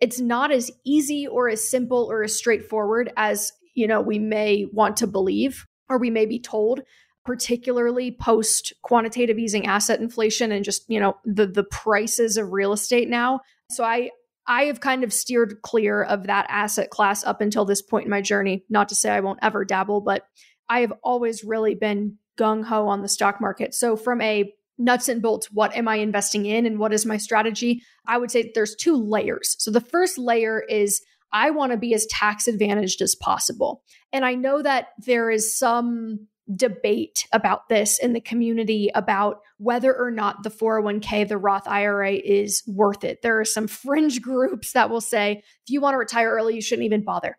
It's not as easy or as simple or as straightforward as you know we may want to believe or we may be told particularly post quantitative easing asset inflation and just you know the the prices of real estate now. So i i have kind of steered clear of that asset class up until this point in my journey. Not to say i won't ever dabble but i have always really been gung ho on the stock market. So from a nuts and bolts what am i investing in and what is my strategy? I would say there's two layers. So the first layer is i want to be as tax advantaged as possible. And i know that there is some debate about this in the community about whether or not the 401k the roth ira is worth it. There are some *laughs* fringe groups that will say if you want to retire early you shouldn't even bother.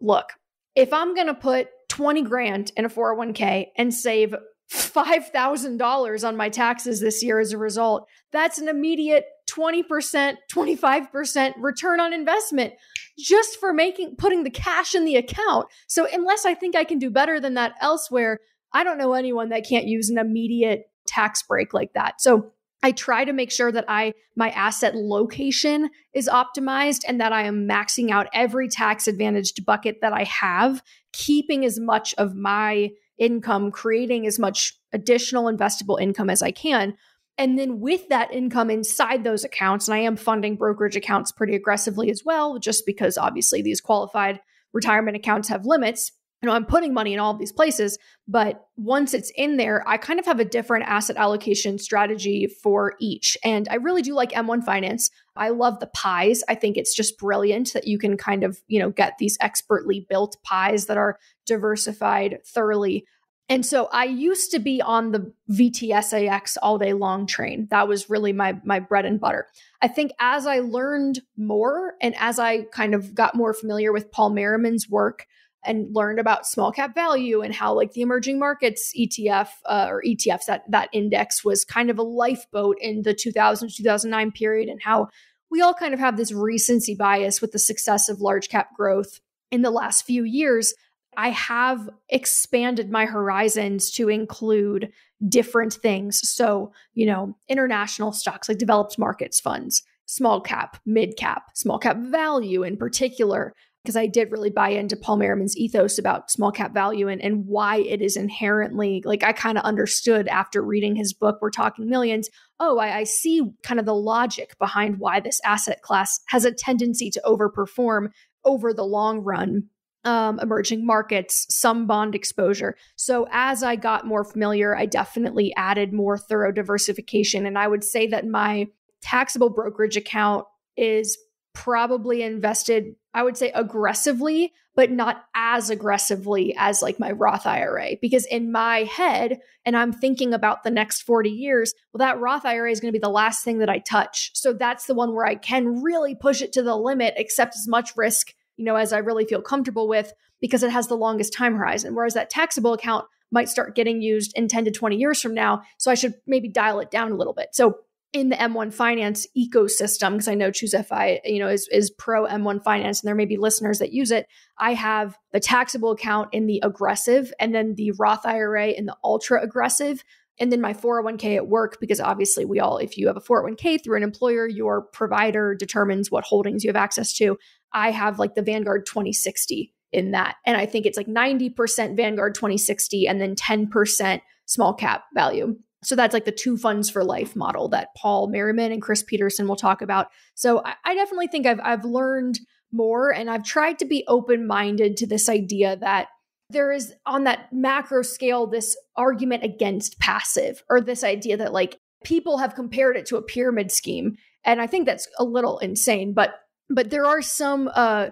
Look if i'm going to put 20 grand in a 401k and save $5,000 on my taxes this year as a result. That's an immediate 20%, 25% return on investment just for making putting the cash in the account. So unless I think I can do better than that elsewhere, I don't know anyone that can't use an immediate tax break like that. So I try to make sure that I my asset location is optimized and that I am maxing out every tax advantaged bucket that I have, keeping as much of my income, creating as much additional investable income as I can. And then with that income inside those accounts, and I am funding brokerage accounts pretty aggressively as well, just because obviously these qualified retirement accounts have limits. You know, I'm putting money in all of these places, but once it's in there, I kind of have a different asset allocation strategy for each. And I really do like M1 Finance. I love the pies. I think it's just brilliant that you can kind of, you know, get these expertly built pies that are diversified thoroughly. And so I used to be on the VTSAX all day long train. That was really my my bread and butter. I think as I learned more and as I kind of got more familiar with Paul Merriman's work and learned about small cap value and how like the emerging markets ETF uh, or ETFs that that index was kind of a lifeboat in the 2000 2009 period and how we all kind of have this recency bias with the success of large cap growth in the last few years I have expanded my horizons to include different things. So, you know, international stocks like developed markets funds, small cap, mid cap, small cap value in particular, because I did really buy into Paul Merriman's ethos about small cap value and, and why it is inherently like I kind of understood after reading his book, We're Talking Millions. Oh, I, I see kind of the logic behind why this asset class has a tendency to overperform over the long run um, emerging markets, some bond exposure. So as I got more familiar, I definitely added more thorough diversification. And I would say that my taxable brokerage account is probably invested, I would say aggressively, but not as aggressively as like my Roth IRA. Because in my head, and I'm thinking about the next 40 years, well, that Roth IRA is going to be the last thing that I touch. So that's the one where I can really push it to the limit, accept as much risk you know, as I really feel comfortable with because it has the longest time horizon. Whereas that taxable account might start getting used in 10 to 20 years from now. So I should maybe dial it down a little bit. So in the M1 Finance ecosystem, because I know ChooseFI, you know, is, is pro M1 Finance, and there may be listeners that use it. I have the taxable account in the aggressive, and then the Roth IRA in the ultra aggressive, and then my 401k at work, because obviously we all, if you have a 401k through an employer, your provider determines what holdings you have access to. I have like the Vanguard 2060 in that, and I think it's like 90% Vanguard 2060, and then 10% small cap value. So that's like the two funds for life model that Paul Merriman and Chris Pedersen will talk about. So I, I definitely think I've I've learned more and I've tried to be open minded to this idea that there is on that macro scale this argument against passive or this idea that like people have compared it to a pyramid scheme and i think that's a little insane but but there are some uh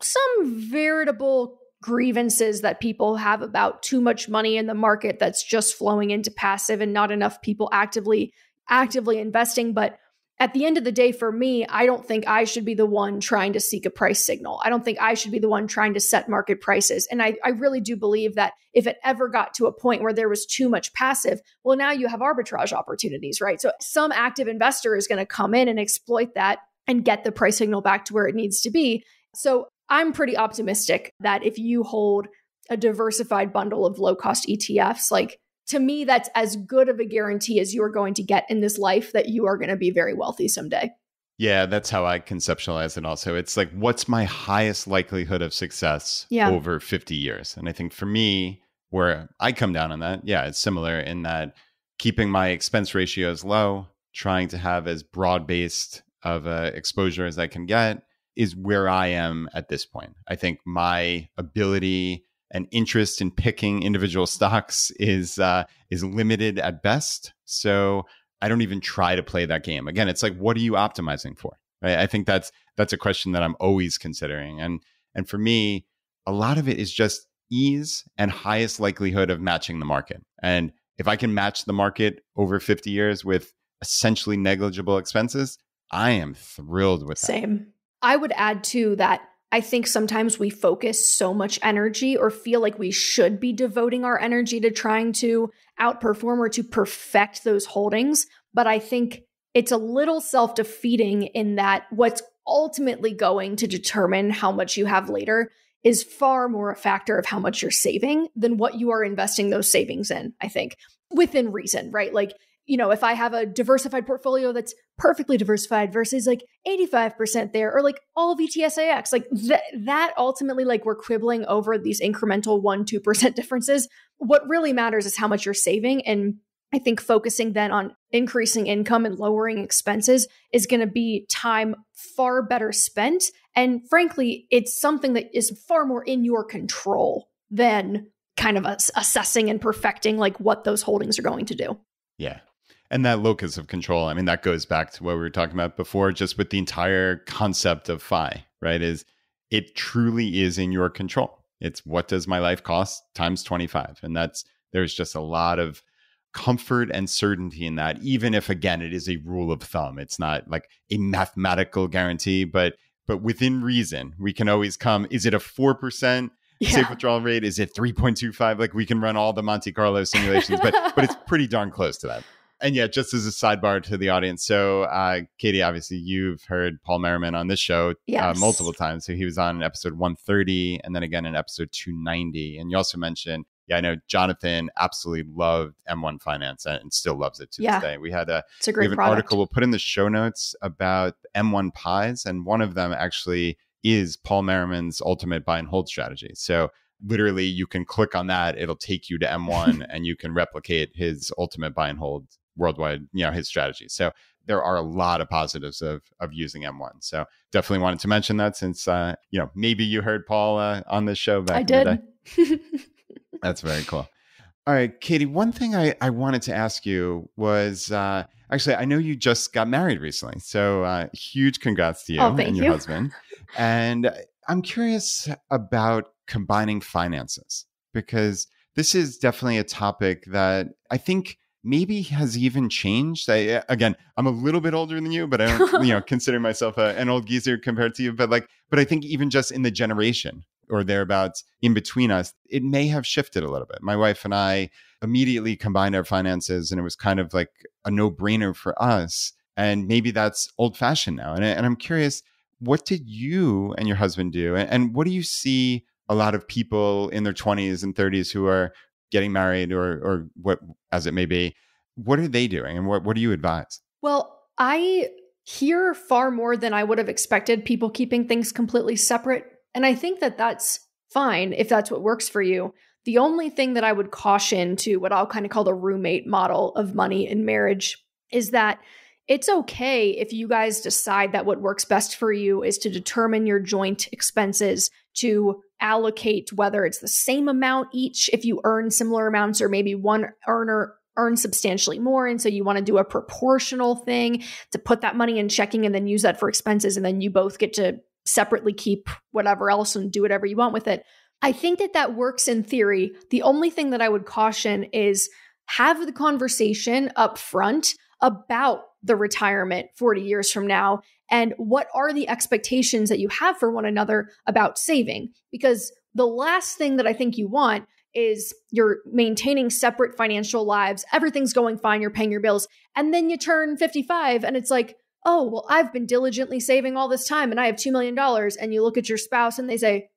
some veritable grievances that people have about too much money in the market that's just flowing into passive and not enough people actively actively investing. But at the end of the day for me i don't think i should be the one trying to seek a price signal. I don't think i should be the one trying to set market prices. And i, I really do believe that if it ever got to a point where there was too much passive well now you have arbitrage opportunities right? So some active investor is going to come in and exploit that and get the price signal back to where it needs to be. So I'm pretty optimistic that if you hold a diversified bundle of low cost ETFs, like to me, that's as good of a guarantee as you are going to get in this life that you are going to be very wealthy someday. Yeah, that's how I conceptualize it also. It's like, what's my highest likelihood of success yeah. over 50 years? And I think for me, where I come down on that, yeah, it's similar in that keeping my expense ratios low, trying to have as broad based of a exposure as I can get, is where I am at this point. I think my ability and interest in picking individual stocks is uh, is limited at best. So I don't even try to play that game. Again, it's like, what are you optimizing for? Right? I think that's that's a question that I'm always considering. And and for me, a lot of it is just ease and highest likelihood of matching the market. And if I can match the market over 50 years with essentially negligible expenses, I am thrilled with that. Same. I would add too that I think sometimes we focus so much energy or feel like we should be devoting our energy to trying to outperform or to perfect those holdings. But I think it's a little self defeating in that what's ultimately going to determine how much you have later is far more a factor of how much you're saving than what you are investing those savings in, I think, within reason, right? Like you know, if I have a diversified portfolio that's perfectly diversified versus like 85% there or like all VTSAX, like th- that ultimately, like we're quibbling over these incremental 1%, 2% *laughs* differences. What really matters is how much you're saving. And I think focusing then on increasing income and lowering expenses is going to be time far better spent. And frankly, it's something that is far more in your control than kind of assessing and perfecting like what those holdings are going to do. Yeah, and that locus of control i mean that goes back to what we were talking about before just with the entire concept of FI right is it truly is in your control. It's what does my life cost times 25 and that's there's just a lot of comfort and certainty in that even if again it is a rule of thumb. It's not like a mathematical guarantee but but within reason we can always come. Is it a 4% yeah. safe withdrawal rate? Is it 3.25 like we can run all the monte carlo simulations but but it's pretty darn close to that and yeah, just as a sidebar to the audience. So, uh, Katie, obviously, you've heard Paul Merriman on this show uh, yes. uh, multiple times. So he was on episode 130 and then again in episode 290. And you also mentioned, yeah, I know Jonathan absolutely loved M1 Finance and still loves it to yeah. this day. We had a, it's a great we have an article we'll put in the show notes about M1 pies, and one of them actually is Paul Merriman's ultimate buy and hold strategy. So literally you can click on that it'll take you to m1 *laughs* and you can replicate his ultimate buy and hold worldwide, you know, his strategy. So there are a lot of positives of of using M1. So definitely wanted to mention that since uh, you know maybe you heard Paul uh, on this show back. I did. *laughs* That's very cool. All right, Katie. One thing I I wanted to ask you was uh, actually I know you just got married recently, so uh, huge congrats to you oh, and your you. husband. and I'm curious about combining finances because this is definitely a topic that I think maybe has even changed. I, eh, again, I'm a little bit older than you, but I don't, you know, *laughs* consider myself a, an old geezer compared to you. But like, but I think even just in the generation or thereabouts in between us, it may have shifted a little bit. My wife and I immediately combined our finances, and it was kind of like a no brainer for us. And maybe that's old fashioned now. And, and I'm curious, what did you and your husband do? And, and what do you see a lot of people in their 20s and 30s who are getting married or, or what, as it may be? What are they doing? And what, what do you advise? Well, I hear far more than I would have expected people keeping things completely separate. And I think that that's fine if that's what works for you. The only thing that I would caution to what I'll kind of call the roommate model of money in marriage is that it's okay if you guys decide that what works best for you is to determine your joint expenses, to allocate whether it's the same amount each if you earn similar amounts, or maybe one earner earns substantially more. And so you want to do a proportional thing to put that money in checking and then use that for expenses. And then you both get to separately keep whatever else and do whatever you want with it. I think that that works in theory. The only thing that I would caution is have the conversation up front about the retirement 40 years from now and what are the expectations that you have for one another about saving? Because the last thing that I think you want is you're maintaining separate financial lives everything's going fine you're paying your bills and then you turn 55 and it's like oh well I've been diligently saving all this time and I have 2 million dollars and you look at your spouse and they say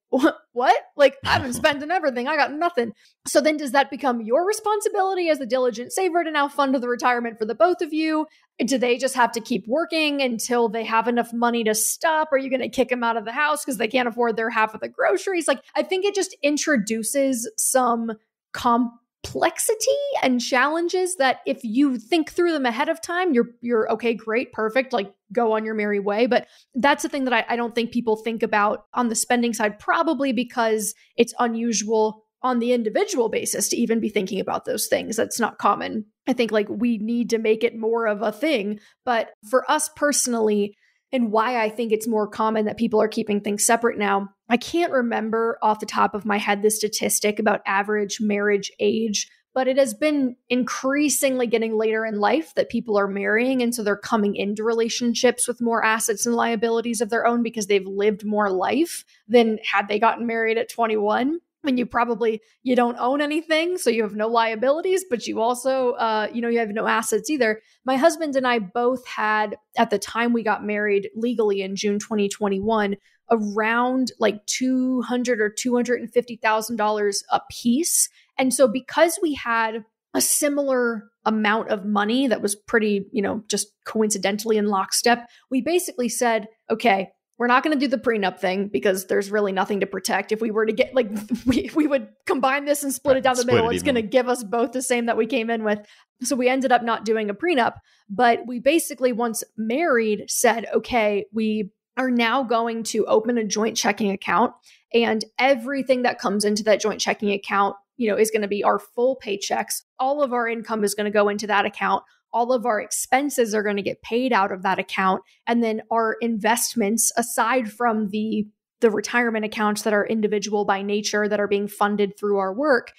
what? Like, I've been *laughs* spending everything. I got nothing. So then does that become your responsibility as the diligent saver to now fund the retirement for the both of you? Do they just have to keep working until they have enough money to stop? Are you going to kick them out of the house because they can't afford their half of the groceries? Like, I think it just introduces some comp complexity and challenges that if you think through them ahead of time, you're you're okay, great, perfect, like go on your merry way. But that's the thing that I, I don't think people think about on the spending side, probably because it's unusual on the individual basis to even be thinking about those things. That's not common. I think like we need to make it more of a thing. But for us personally, and why I think it's more common that people are keeping things separate now. I can't remember off the top of my head the statistic about average marriage age, but it has been increasingly getting later in life that people are marrying. And so they're coming into relationships with more assets and liabilities of their own because they've lived more life than had they gotten married at 21 and you probably you don't own anything so you have no liabilities but you also uh, you know you have no assets either. My husband and i both had at the time we got married legally in june 2021 around like 200 or 250 thousand dollars a piece and so because we had a similar amount of money that was pretty you know just coincidentally in lockstep we basically said okay we're not going to do the prenup thing because there's really nothing to protect. If we were to get like *laughs* we we would combine this and split it down the split middle, it it's going to give us both the same that we came in with. So we ended up not doing a prenup, but we basically once married said, "Okay, we are now going to open a joint checking account and everything that comes into that joint checking account you know is going to be our full paychecks. All of our income is going to go into that account all of our expenses are going to get paid out of that account. And then our investments aside from the the retirement accounts that are individual by nature that are being funded through our work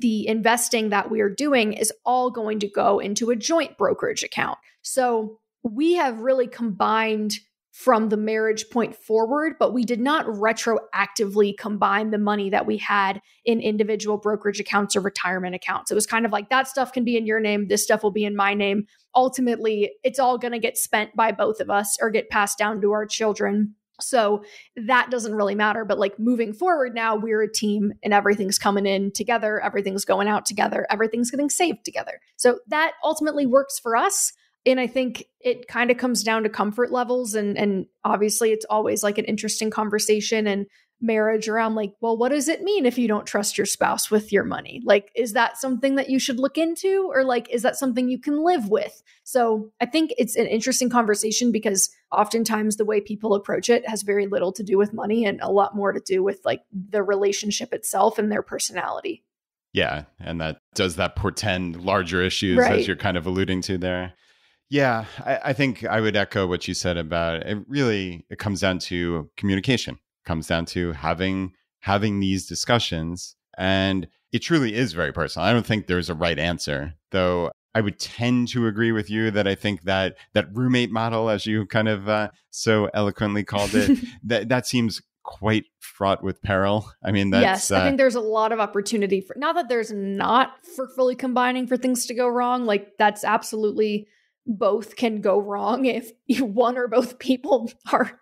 the investing that we are doing is all going to go into a joint brokerage account. So we have really combined from the marriage point forward, but we did not retroactively combine the money that we had in individual brokerage accounts or retirement accounts. It was kind of like that stuff can be in your name, this stuff will be in my name. Ultimately, it's all going to get spent by both of us or get passed down to our children. So that doesn't really matter. But like moving forward now, we're a team and everything's coming in together, everything's going out together, everything's getting saved together. So that ultimately works for us and I think it kind of comes down to comfort levels and and obviously it's always like an interesting conversation and marriage around like, well, what does it mean if you don't trust your spouse with your money? Like is that something that you should look into or like is that something you can live with? So, I think it's an interesting conversation because oftentimes the way people approach it has very little to do with money and a lot more to do with like the relationship itself and their personality. Yeah, and that does that portend larger issues right. as you're kind of alluding to there. Yeah, I, I, think I would echo what you said about it. Really, it comes down to communication. It comes down to having having these discussions, and it truly is very personal. I don't think there's a right answer, though. I would tend to agree with you that I think that that roommate model, as you kind of uh, so eloquently called it, *laughs* that that seems quite fraught with peril. I mean, that's, yes, I uh, think there's a lot of opportunity for not that there's not for fully combining for things to go wrong. Like that's absolutely both can go wrong if *laughs* one or both people *laughs* are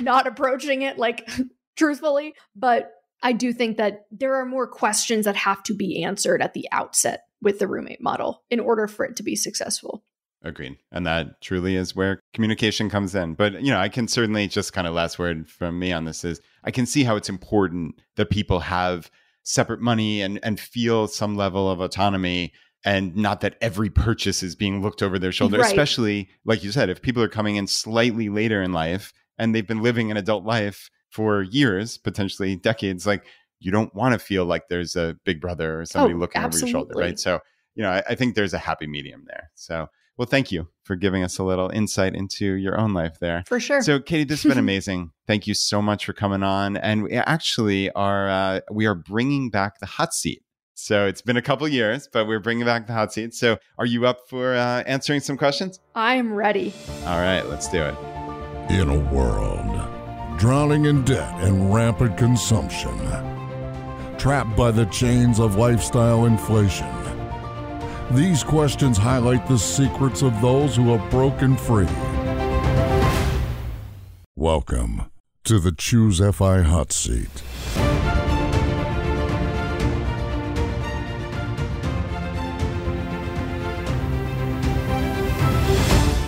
not approaching it like *laughs* truthfully. But I do think that there are more questions that have to be answered at the outset with the roommate model in order for it to be successful. Agreed. And that truly is where communication comes in. But, you know, I can certainly just kind of last word from me on this is I can see how it's important that people have separate money and, and feel some level of autonomy and not that every purchase is being looked over their shoulder, right. especially like you said, if people are coming in slightly later in life and they've been living an adult life for years, potentially decades, like you don't want to feel like there's a big brother or somebody oh, looking absolutely. over your shoulder, right? So, you know, I, I think there's a happy medium there. So, well, thank you for giving us a little insight into your own life there. For sure. So, Katie, this has been *laughs* amazing. thank you so much for coming on. And we actually are uh, we are bringing back the hot seat. So it's been a couple years, but we're bringing back the hot seat. So, are you up for uh, answering some questions? I am ready. All right, let's do it. In a world drowning in debt and rampant consumption, trapped by the chains of lifestyle inflation these questions highlight the secrets of those who have broken free. Welcome to the Choose FI Hot Seat.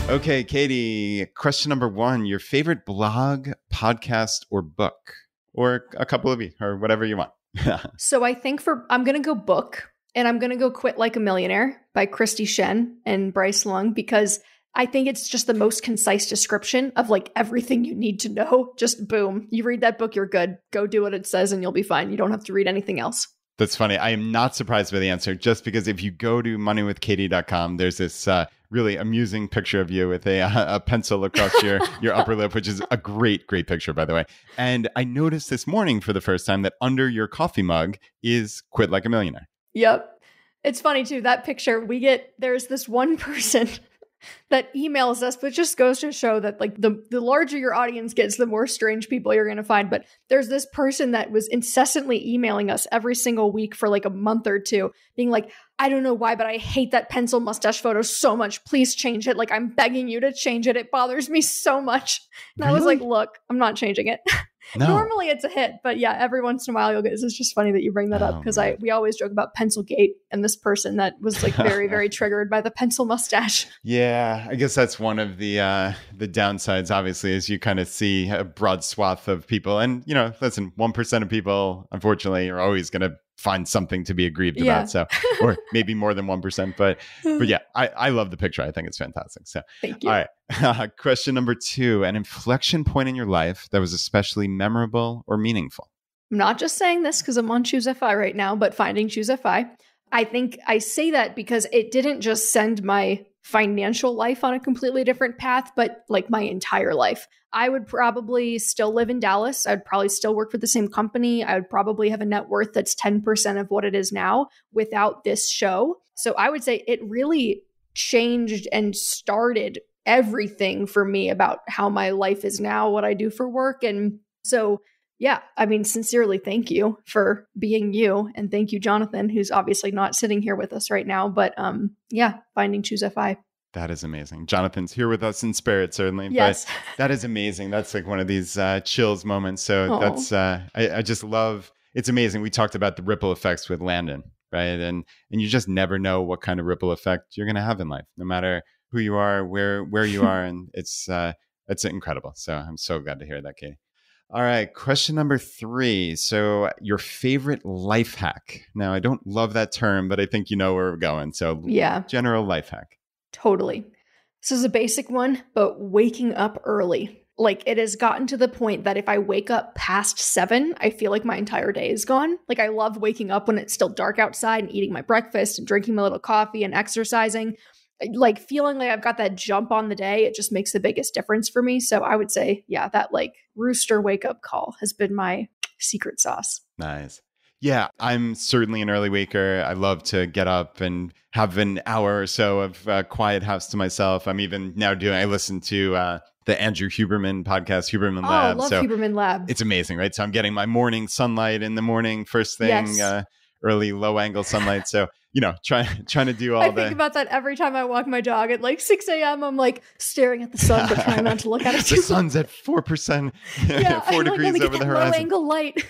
Okay, Katie, question number one Your favorite blog, podcast, or book? Or a couple of you, or whatever you want. *laughs* so I think for, I'm going to go book and I'm going to go Quit Like a Millionaire by Kristy Shen and Bryce Leung because I think it's just the most concise description of like everything you need to know. *laughs* Just boom, you read that book, you're good. Go do what it says and you'll be fine. You don't have to read anything else. That's funny. I am not surprised by the answer just because if you go to moneywithkatie.com, there's this uh, really amusing picture of you with a, *laughs* a pencil across your, *laughs* your upper lip, which is a great, great picture, by the way. And I noticed this morning for the first time that under your coffee mug is Quit Like a Millionaire. Yep. It's funny too, that picture we get there's this one *laughs* person that emails us, but just goes to show that like the the larger your audience gets, the more strange people you're gonna find. But there's this person that was incessantly emailing us every single week for like a month or two, being like, I don't know why, but I hate that pencil mustache photo so much. Please change it. Like I'm begging you to change it. It bothers me so much. And really? I was like, look, I'm not changing it. *laughs* No. Normally it's a hit, but yeah, every once in a while you'll get. This. It's just funny that you bring that oh, up because I we always joke about pencil gate and this person that was like very *laughs* very triggered by the pencil mustache. *laughs* Yeah, I guess that's one of the uh, the downsides. Obviously, is you kind of see a broad swath of people, and you know, listen, one percent of people, unfortunately, are always going to find something to be aggrieved yeah. about. So, or *laughs* maybe more than 1%. But, but yeah, I, I love the picture. I think it's fantastic. So, thank you. All right. *laughs* question number two an inflection point in your life that was especially memorable or meaningful. I'm not just saying this because I'm on Choose FI right now, but finding Choose FI. I think I say that because it didn't just send my financial life on a completely different path, but like my entire life. I would probably still live in Dallas. I'd probably still work for the same company. I would probably have a net worth that's 10% of what it is now without this show. So I would say it really changed and started everything for me about how my life is now, what I do for work. And so, yeah, I mean, sincerely, thank you for being you. And thank you, Jonathan, who's obviously not sitting here with us right now. But um, yeah, finding Choose FI. That is amazing. Jonathan's here with us in spirit, certainly. Yes. But *laughs* that is amazing. That's like one of these uh, chills moments. So Aww. that's, uh, I, I just love, it's amazing. We talked about the ripple effects with Landon, right? And, and you just never know what kind of ripple effect you're going to have in life, no matter who you are, where, where you *laughs* are. and it's, uh, it's incredible. So I'm so glad to hear that, Katie. All right, question number three. So, your favorite life hack. Now, I don't love that term, but I think you know where we're going. So, yeah, general life hack. Totally. This is a basic one, but waking up early. Like it has gotten to the point that if I wake up past seven, I feel like my entire day is gone. Like I love waking up when it's still dark outside and eating my breakfast and drinking my little coffee and exercising. Like feeling like I've got that jump on the day, it just makes the biggest difference for me. So I would say, yeah, that like rooster wake up call has been my secret sauce. Nice. Yeah, I'm certainly an early waker. I love to get up and have an hour or so of uh, quiet house to myself. I'm even now doing, I listen to uh, the Andrew Huberman podcast, Huberman oh, Lab. love so Huberman Lab. It's amazing, right? So I'm getting my morning sunlight in the morning, first thing. Yes. Uh, early low angle sunlight. So you know, trying *laughs* trying to do all I the. think about that every time I walk my dog at like 6 a.m. I'm like staring at the sun, but trying not to look at *laughs* it. the sun's at four percent, *laughs* yeah, four I'm like, degrees let me get over the horizon. Low angle light.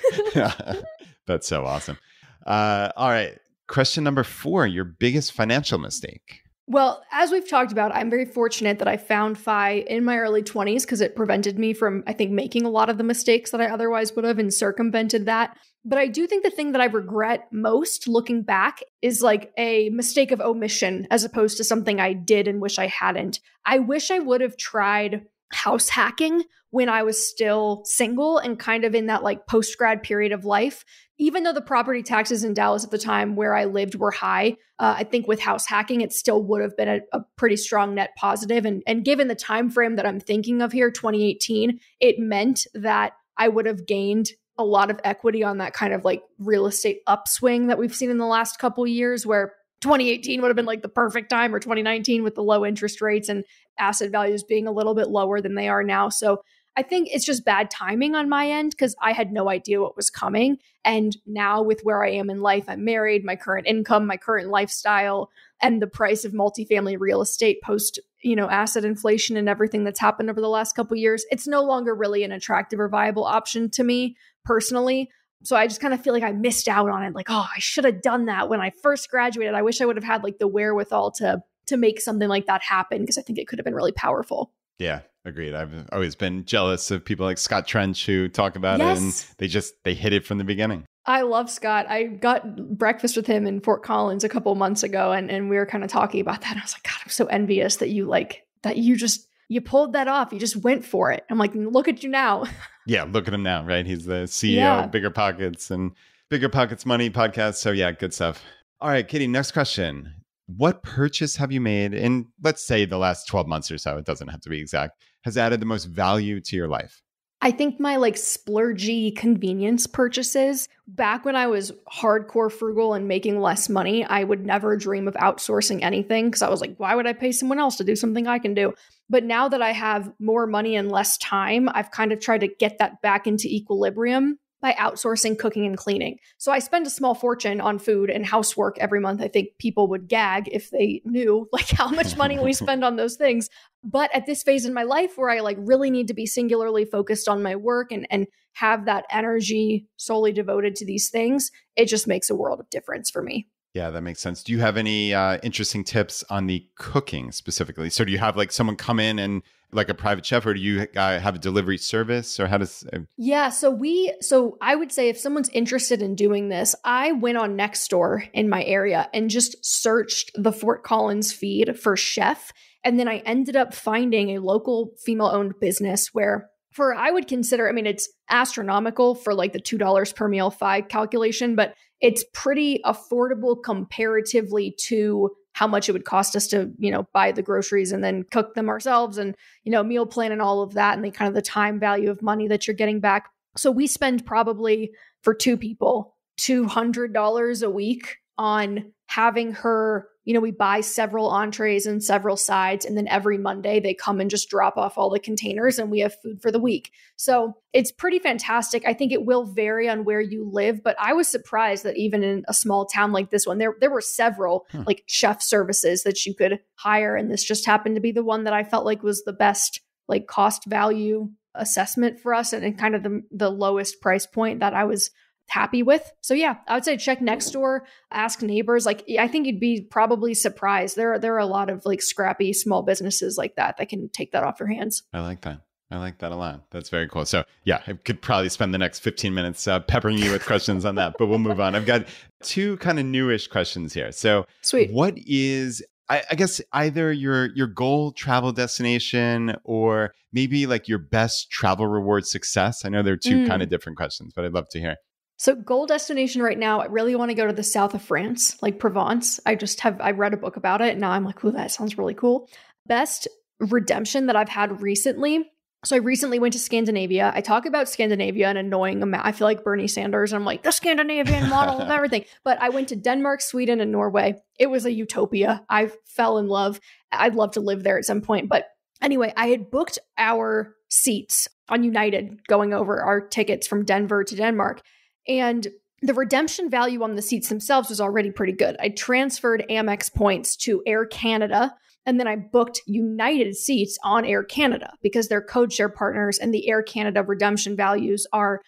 That's so awesome. Uh, all right, question number four: Your biggest financial mistake. Well, as we've talked about, I'm very fortunate that I found FI in my early 20s because it prevented me from, I think, making a lot of the mistakes that I otherwise would have and circumvented that. But I do think the thing that I regret most looking back is like a mistake of omission as opposed to something I did and wish I hadn't. I wish I would have tried house hacking when I was still single and kind of in that like post grad period of life. Even though the property taxes in Dallas at the time where I lived were high, uh, I think with house hacking it still would have been a, a pretty strong net positive. And and given the time frame that I'm thinking of here, 2018, it meant that I would have gained a lot of equity on that kind of like real estate upswing that we've seen in the last couple years, where 2018 would have been like the perfect time, or 2019 with the low interest rates and asset values being a little bit lower than they are now. So I think it's just bad timing on my end because I had no idea what was coming. And now, with where I am in life, I'm married, my current income, my current lifestyle, and the price of multifamily real estate post, you know, asset inflation and everything that's happened over the last couple years, it's no longer really an attractive or viable option to me personally. So I just kind of feel like I missed out on it. Like, oh, I should have done that when I first graduated. I wish I would have had like the wherewithal to to make something like that happen because I think it could have been really powerful. Yeah, agreed. I've always been jealous of people like Scott Trench who talk about Yes. it and they just they hit it from the beginning. I love Scott. I got breakfast with him in Fort Collins a couple months ago and, and we were kind of talking about that. I was like, God, I'm so envious that you like that you just you pulled that off. You just went for it. I'm like, look at you now. *laughs* Yeah, look at him now, right? He's the CEO Yeah. of Bigger Pockets and Bigger Pockets Money podcast. So yeah, good stuff. All right, Katie, next question. What purchase have you made in let's say the last 12 months or so, it doesn't have to be exact, has added the most value to your life? I think my like splurgy convenience purchases back when I was hardcore frugal and making less money, I would never dream of outsourcing anything because I was like, why would I pay someone else to do something I can do? But now that I have more money and less time, I've kind of tried to get that back into equilibrium by outsourcing cooking and cleaning. So I spend a small fortune on food and housework every month. I think people would gag if they knew *laughs* like how much money we *laughs* spend on those things. But at this phase in my life where I like really need to be singularly focused on my work and and have that energy solely devoted to these things, it just makes a world of difference for me. Yeah, that makes sense. Do you have any uh, interesting tips on the cooking specifically? So, do you have like someone come in and like a private chef, or do you uh, have a delivery service, or how does? Uh, Yeah, so we so I would say if someone's interested in doing this, I went on Nextdoor in my area and just searched the Fort Collins feed for chef and then I ended up finding a local female-owned business where for I would consider I mean it's astronomical for like the $2 per meal fi calculation, but it's pretty affordable comparatively to how much it would cost us to, you know, buy the groceries and then cook them ourselves and, you know, meal plan and all of that and the kind of the time value of money that you're getting back. So we spend probably for two people $200 a week on having her, you know, we buy several entrees and several sides and then every Monday they come and just drop off all the containers and we have food for the week. So it's pretty fantastic. I think it will vary on where you live, but I was surprised that even in a small town like this one, there there were several Hmm. like chef services that you could hire, and this just happened to be the one that I felt like was the best like cost value assessment for us and, and kind of the the lowest price point that I was happy with. So yeah, I would say check Nextdoor, ask neighbors. Like I think you'd be probably surprised. There are there are a lot of like scrappy small businesses like that that can take that off your hands. I like that. I like that a lot. That's very cool. So, yeah, I could probably spend the next 15 minutes uh, peppering you with questions on that, but we'll move on. I've got two kind of newish questions here. So, Sweet. what is I, I guess either your your goal travel destination or maybe like your best travel reward success? I know they're two Mm. kind of different questions, but I'd love to hear. So goal destination right now, I really want to go to the south of France, like Provence. I just have I read a book about it. And now I'm like, oh, that sounds really cool. Best redemption that I've had recently. So I recently went to Scandinavia. I talk about Scandinavia an annoying amount. I feel like Bernie Sanders. And I'm like the Scandinavian model of *laughs* everything. But I went to Denmark, Sweden, and Norway. It was a utopia. I fell in love. I'd love to live there at some point. But anyway, I had booked our seats on United going over our tickets from Denver to Denmark. And the redemption value on the seats themselves was already pretty good. I transferred Amex points to Air Canada and then I booked United seats on Air Canada because they're code share partners and the Air Canada redemption values are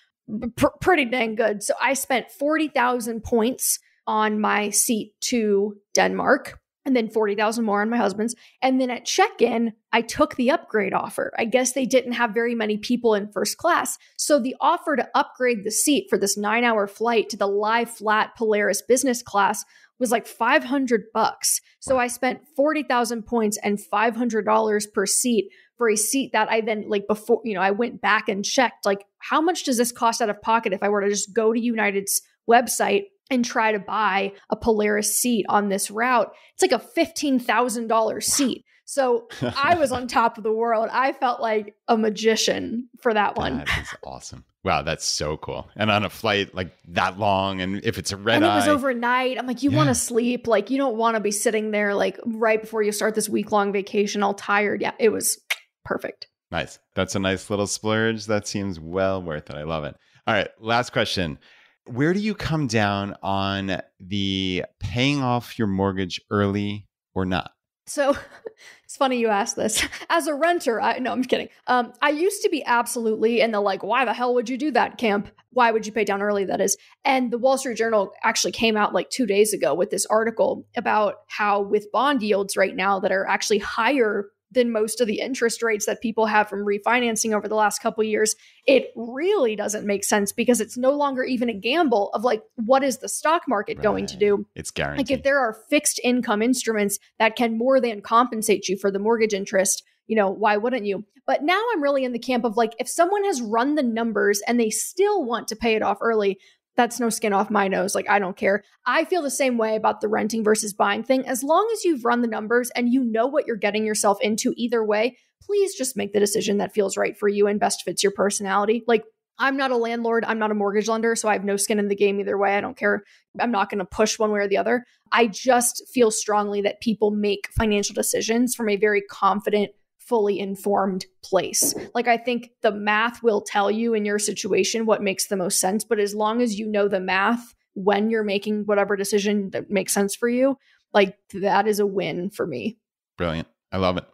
pr- pretty dang good. So I spent 40,000 points on my seat to Denmark and then 40,000 more on my husband's. And then at check in, I took the upgrade offer. I guess they didn't have very many people in first class. So the offer to upgrade the seat for this nine hour flight to the lie flat Polaris business class was like 500 bucks. So I spent 40,000 points and $500 per seat for a seat that I then like before, you know, I went back and checked like how much does this cost out of pocket if I were to just go to United's website and try to buy a Polaris seat on this route? It's like a $15,000 seat. So *laughs* I was on top of the world. I felt like a magician for that one. That is *laughs* awesome. Wow, that's so cool. And on a flight like that long, and if it's a red and eye, it was overnight. I'm like, you yeah. want to sleep. Like, you don't want to be sitting there like right before you start this week long vacation, all tired. Yeah, it was perfect. Nice. That's a nice little splurge. That seems well worth it. I love it. All right, last question. Where do you come down on the paying off your mortgage early or not? So *laughs* it's funny you ask this. *laughs* As a renter, I no, I'm kidding. Um, I used to be absolutely in the like, why the hell would you do that camp? Why would you pay down early? That is. And the Wall Street Journal actually came out like two days ago with this article about how with bond yields right now that are actually higher than most of the interest rates that people have from refinancing over the last couple years it really doesn't make sense because it's no longer even a gamble of like what is the stock market right. going to do? It's guaranteed like if there are fixed income instruments that can more than compensate you for the mortgage interest you know why wouldn't you? But now i'm really in the camp of like if someone has run the numbers and they still want to pay it off early that's no skin off my nose. Like, I don't care. I feel the same way about the renting versus buying thing. As long as you've run the numbers and you know what you're getting yourself into either way, please just make the decision that feels right for you and best fits your personality. Like, I'm not a landlord, I'm not a mortgage lender, so I have no skin in the game either way. I don't care. I'm not going to push one way or the other. I just feel strongly that people make financial decisions from a very confident fully informed place. Like I think the math will tell you in your situation what makes the most sense, but as long as you know the math when you're making whatever decision that makes sense for you, like that is a win for me. Brilliant. I love it.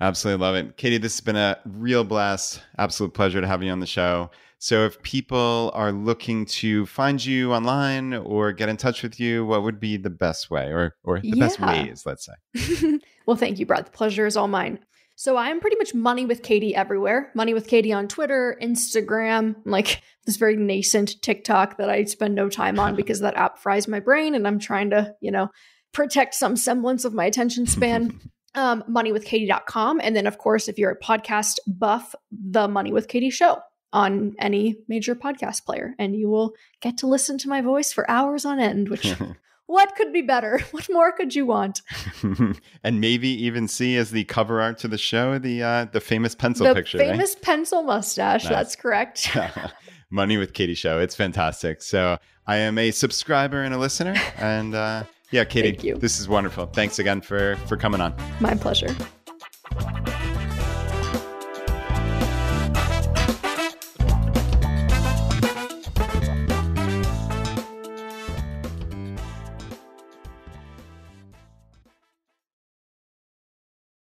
Absolutely love it. Katie, this has been a real blast. Absolute pleasure to have you on the show. So if people are looking to find you online or get in touch with you, what would be the best way or or the yeah. best ways, let's say? *laughs* well, thank you, Brad. The pleasure is all mine. So I'm pretty much money with Katie everywhere. Money with Katie on Twitter, Instagram, like *laughs* this very nascent TikTok that I spend no time on *laughs* because that app fries my brain and I'm trying to, you know, protect some semblance of my attention span. *laughs* um, moneywithkatie.com. And then, of course, if you're a podcast buff, the Money with Katie show on any major podcast player. And you will get to listen to my voice for hours on end, which what could be better? *laughs* What more could you want? *laughs* and maybe even see as the cover art to the show the uh, the famous pencil the picture. Famous right? pencil mustache. Nice. That's correct. *laughs* Money with Katie show. It's fantastic. So I am a subscriber and a listener, and uh, yeah, Katie, this is wonderful. Thanks again for for coming on. My pleasure.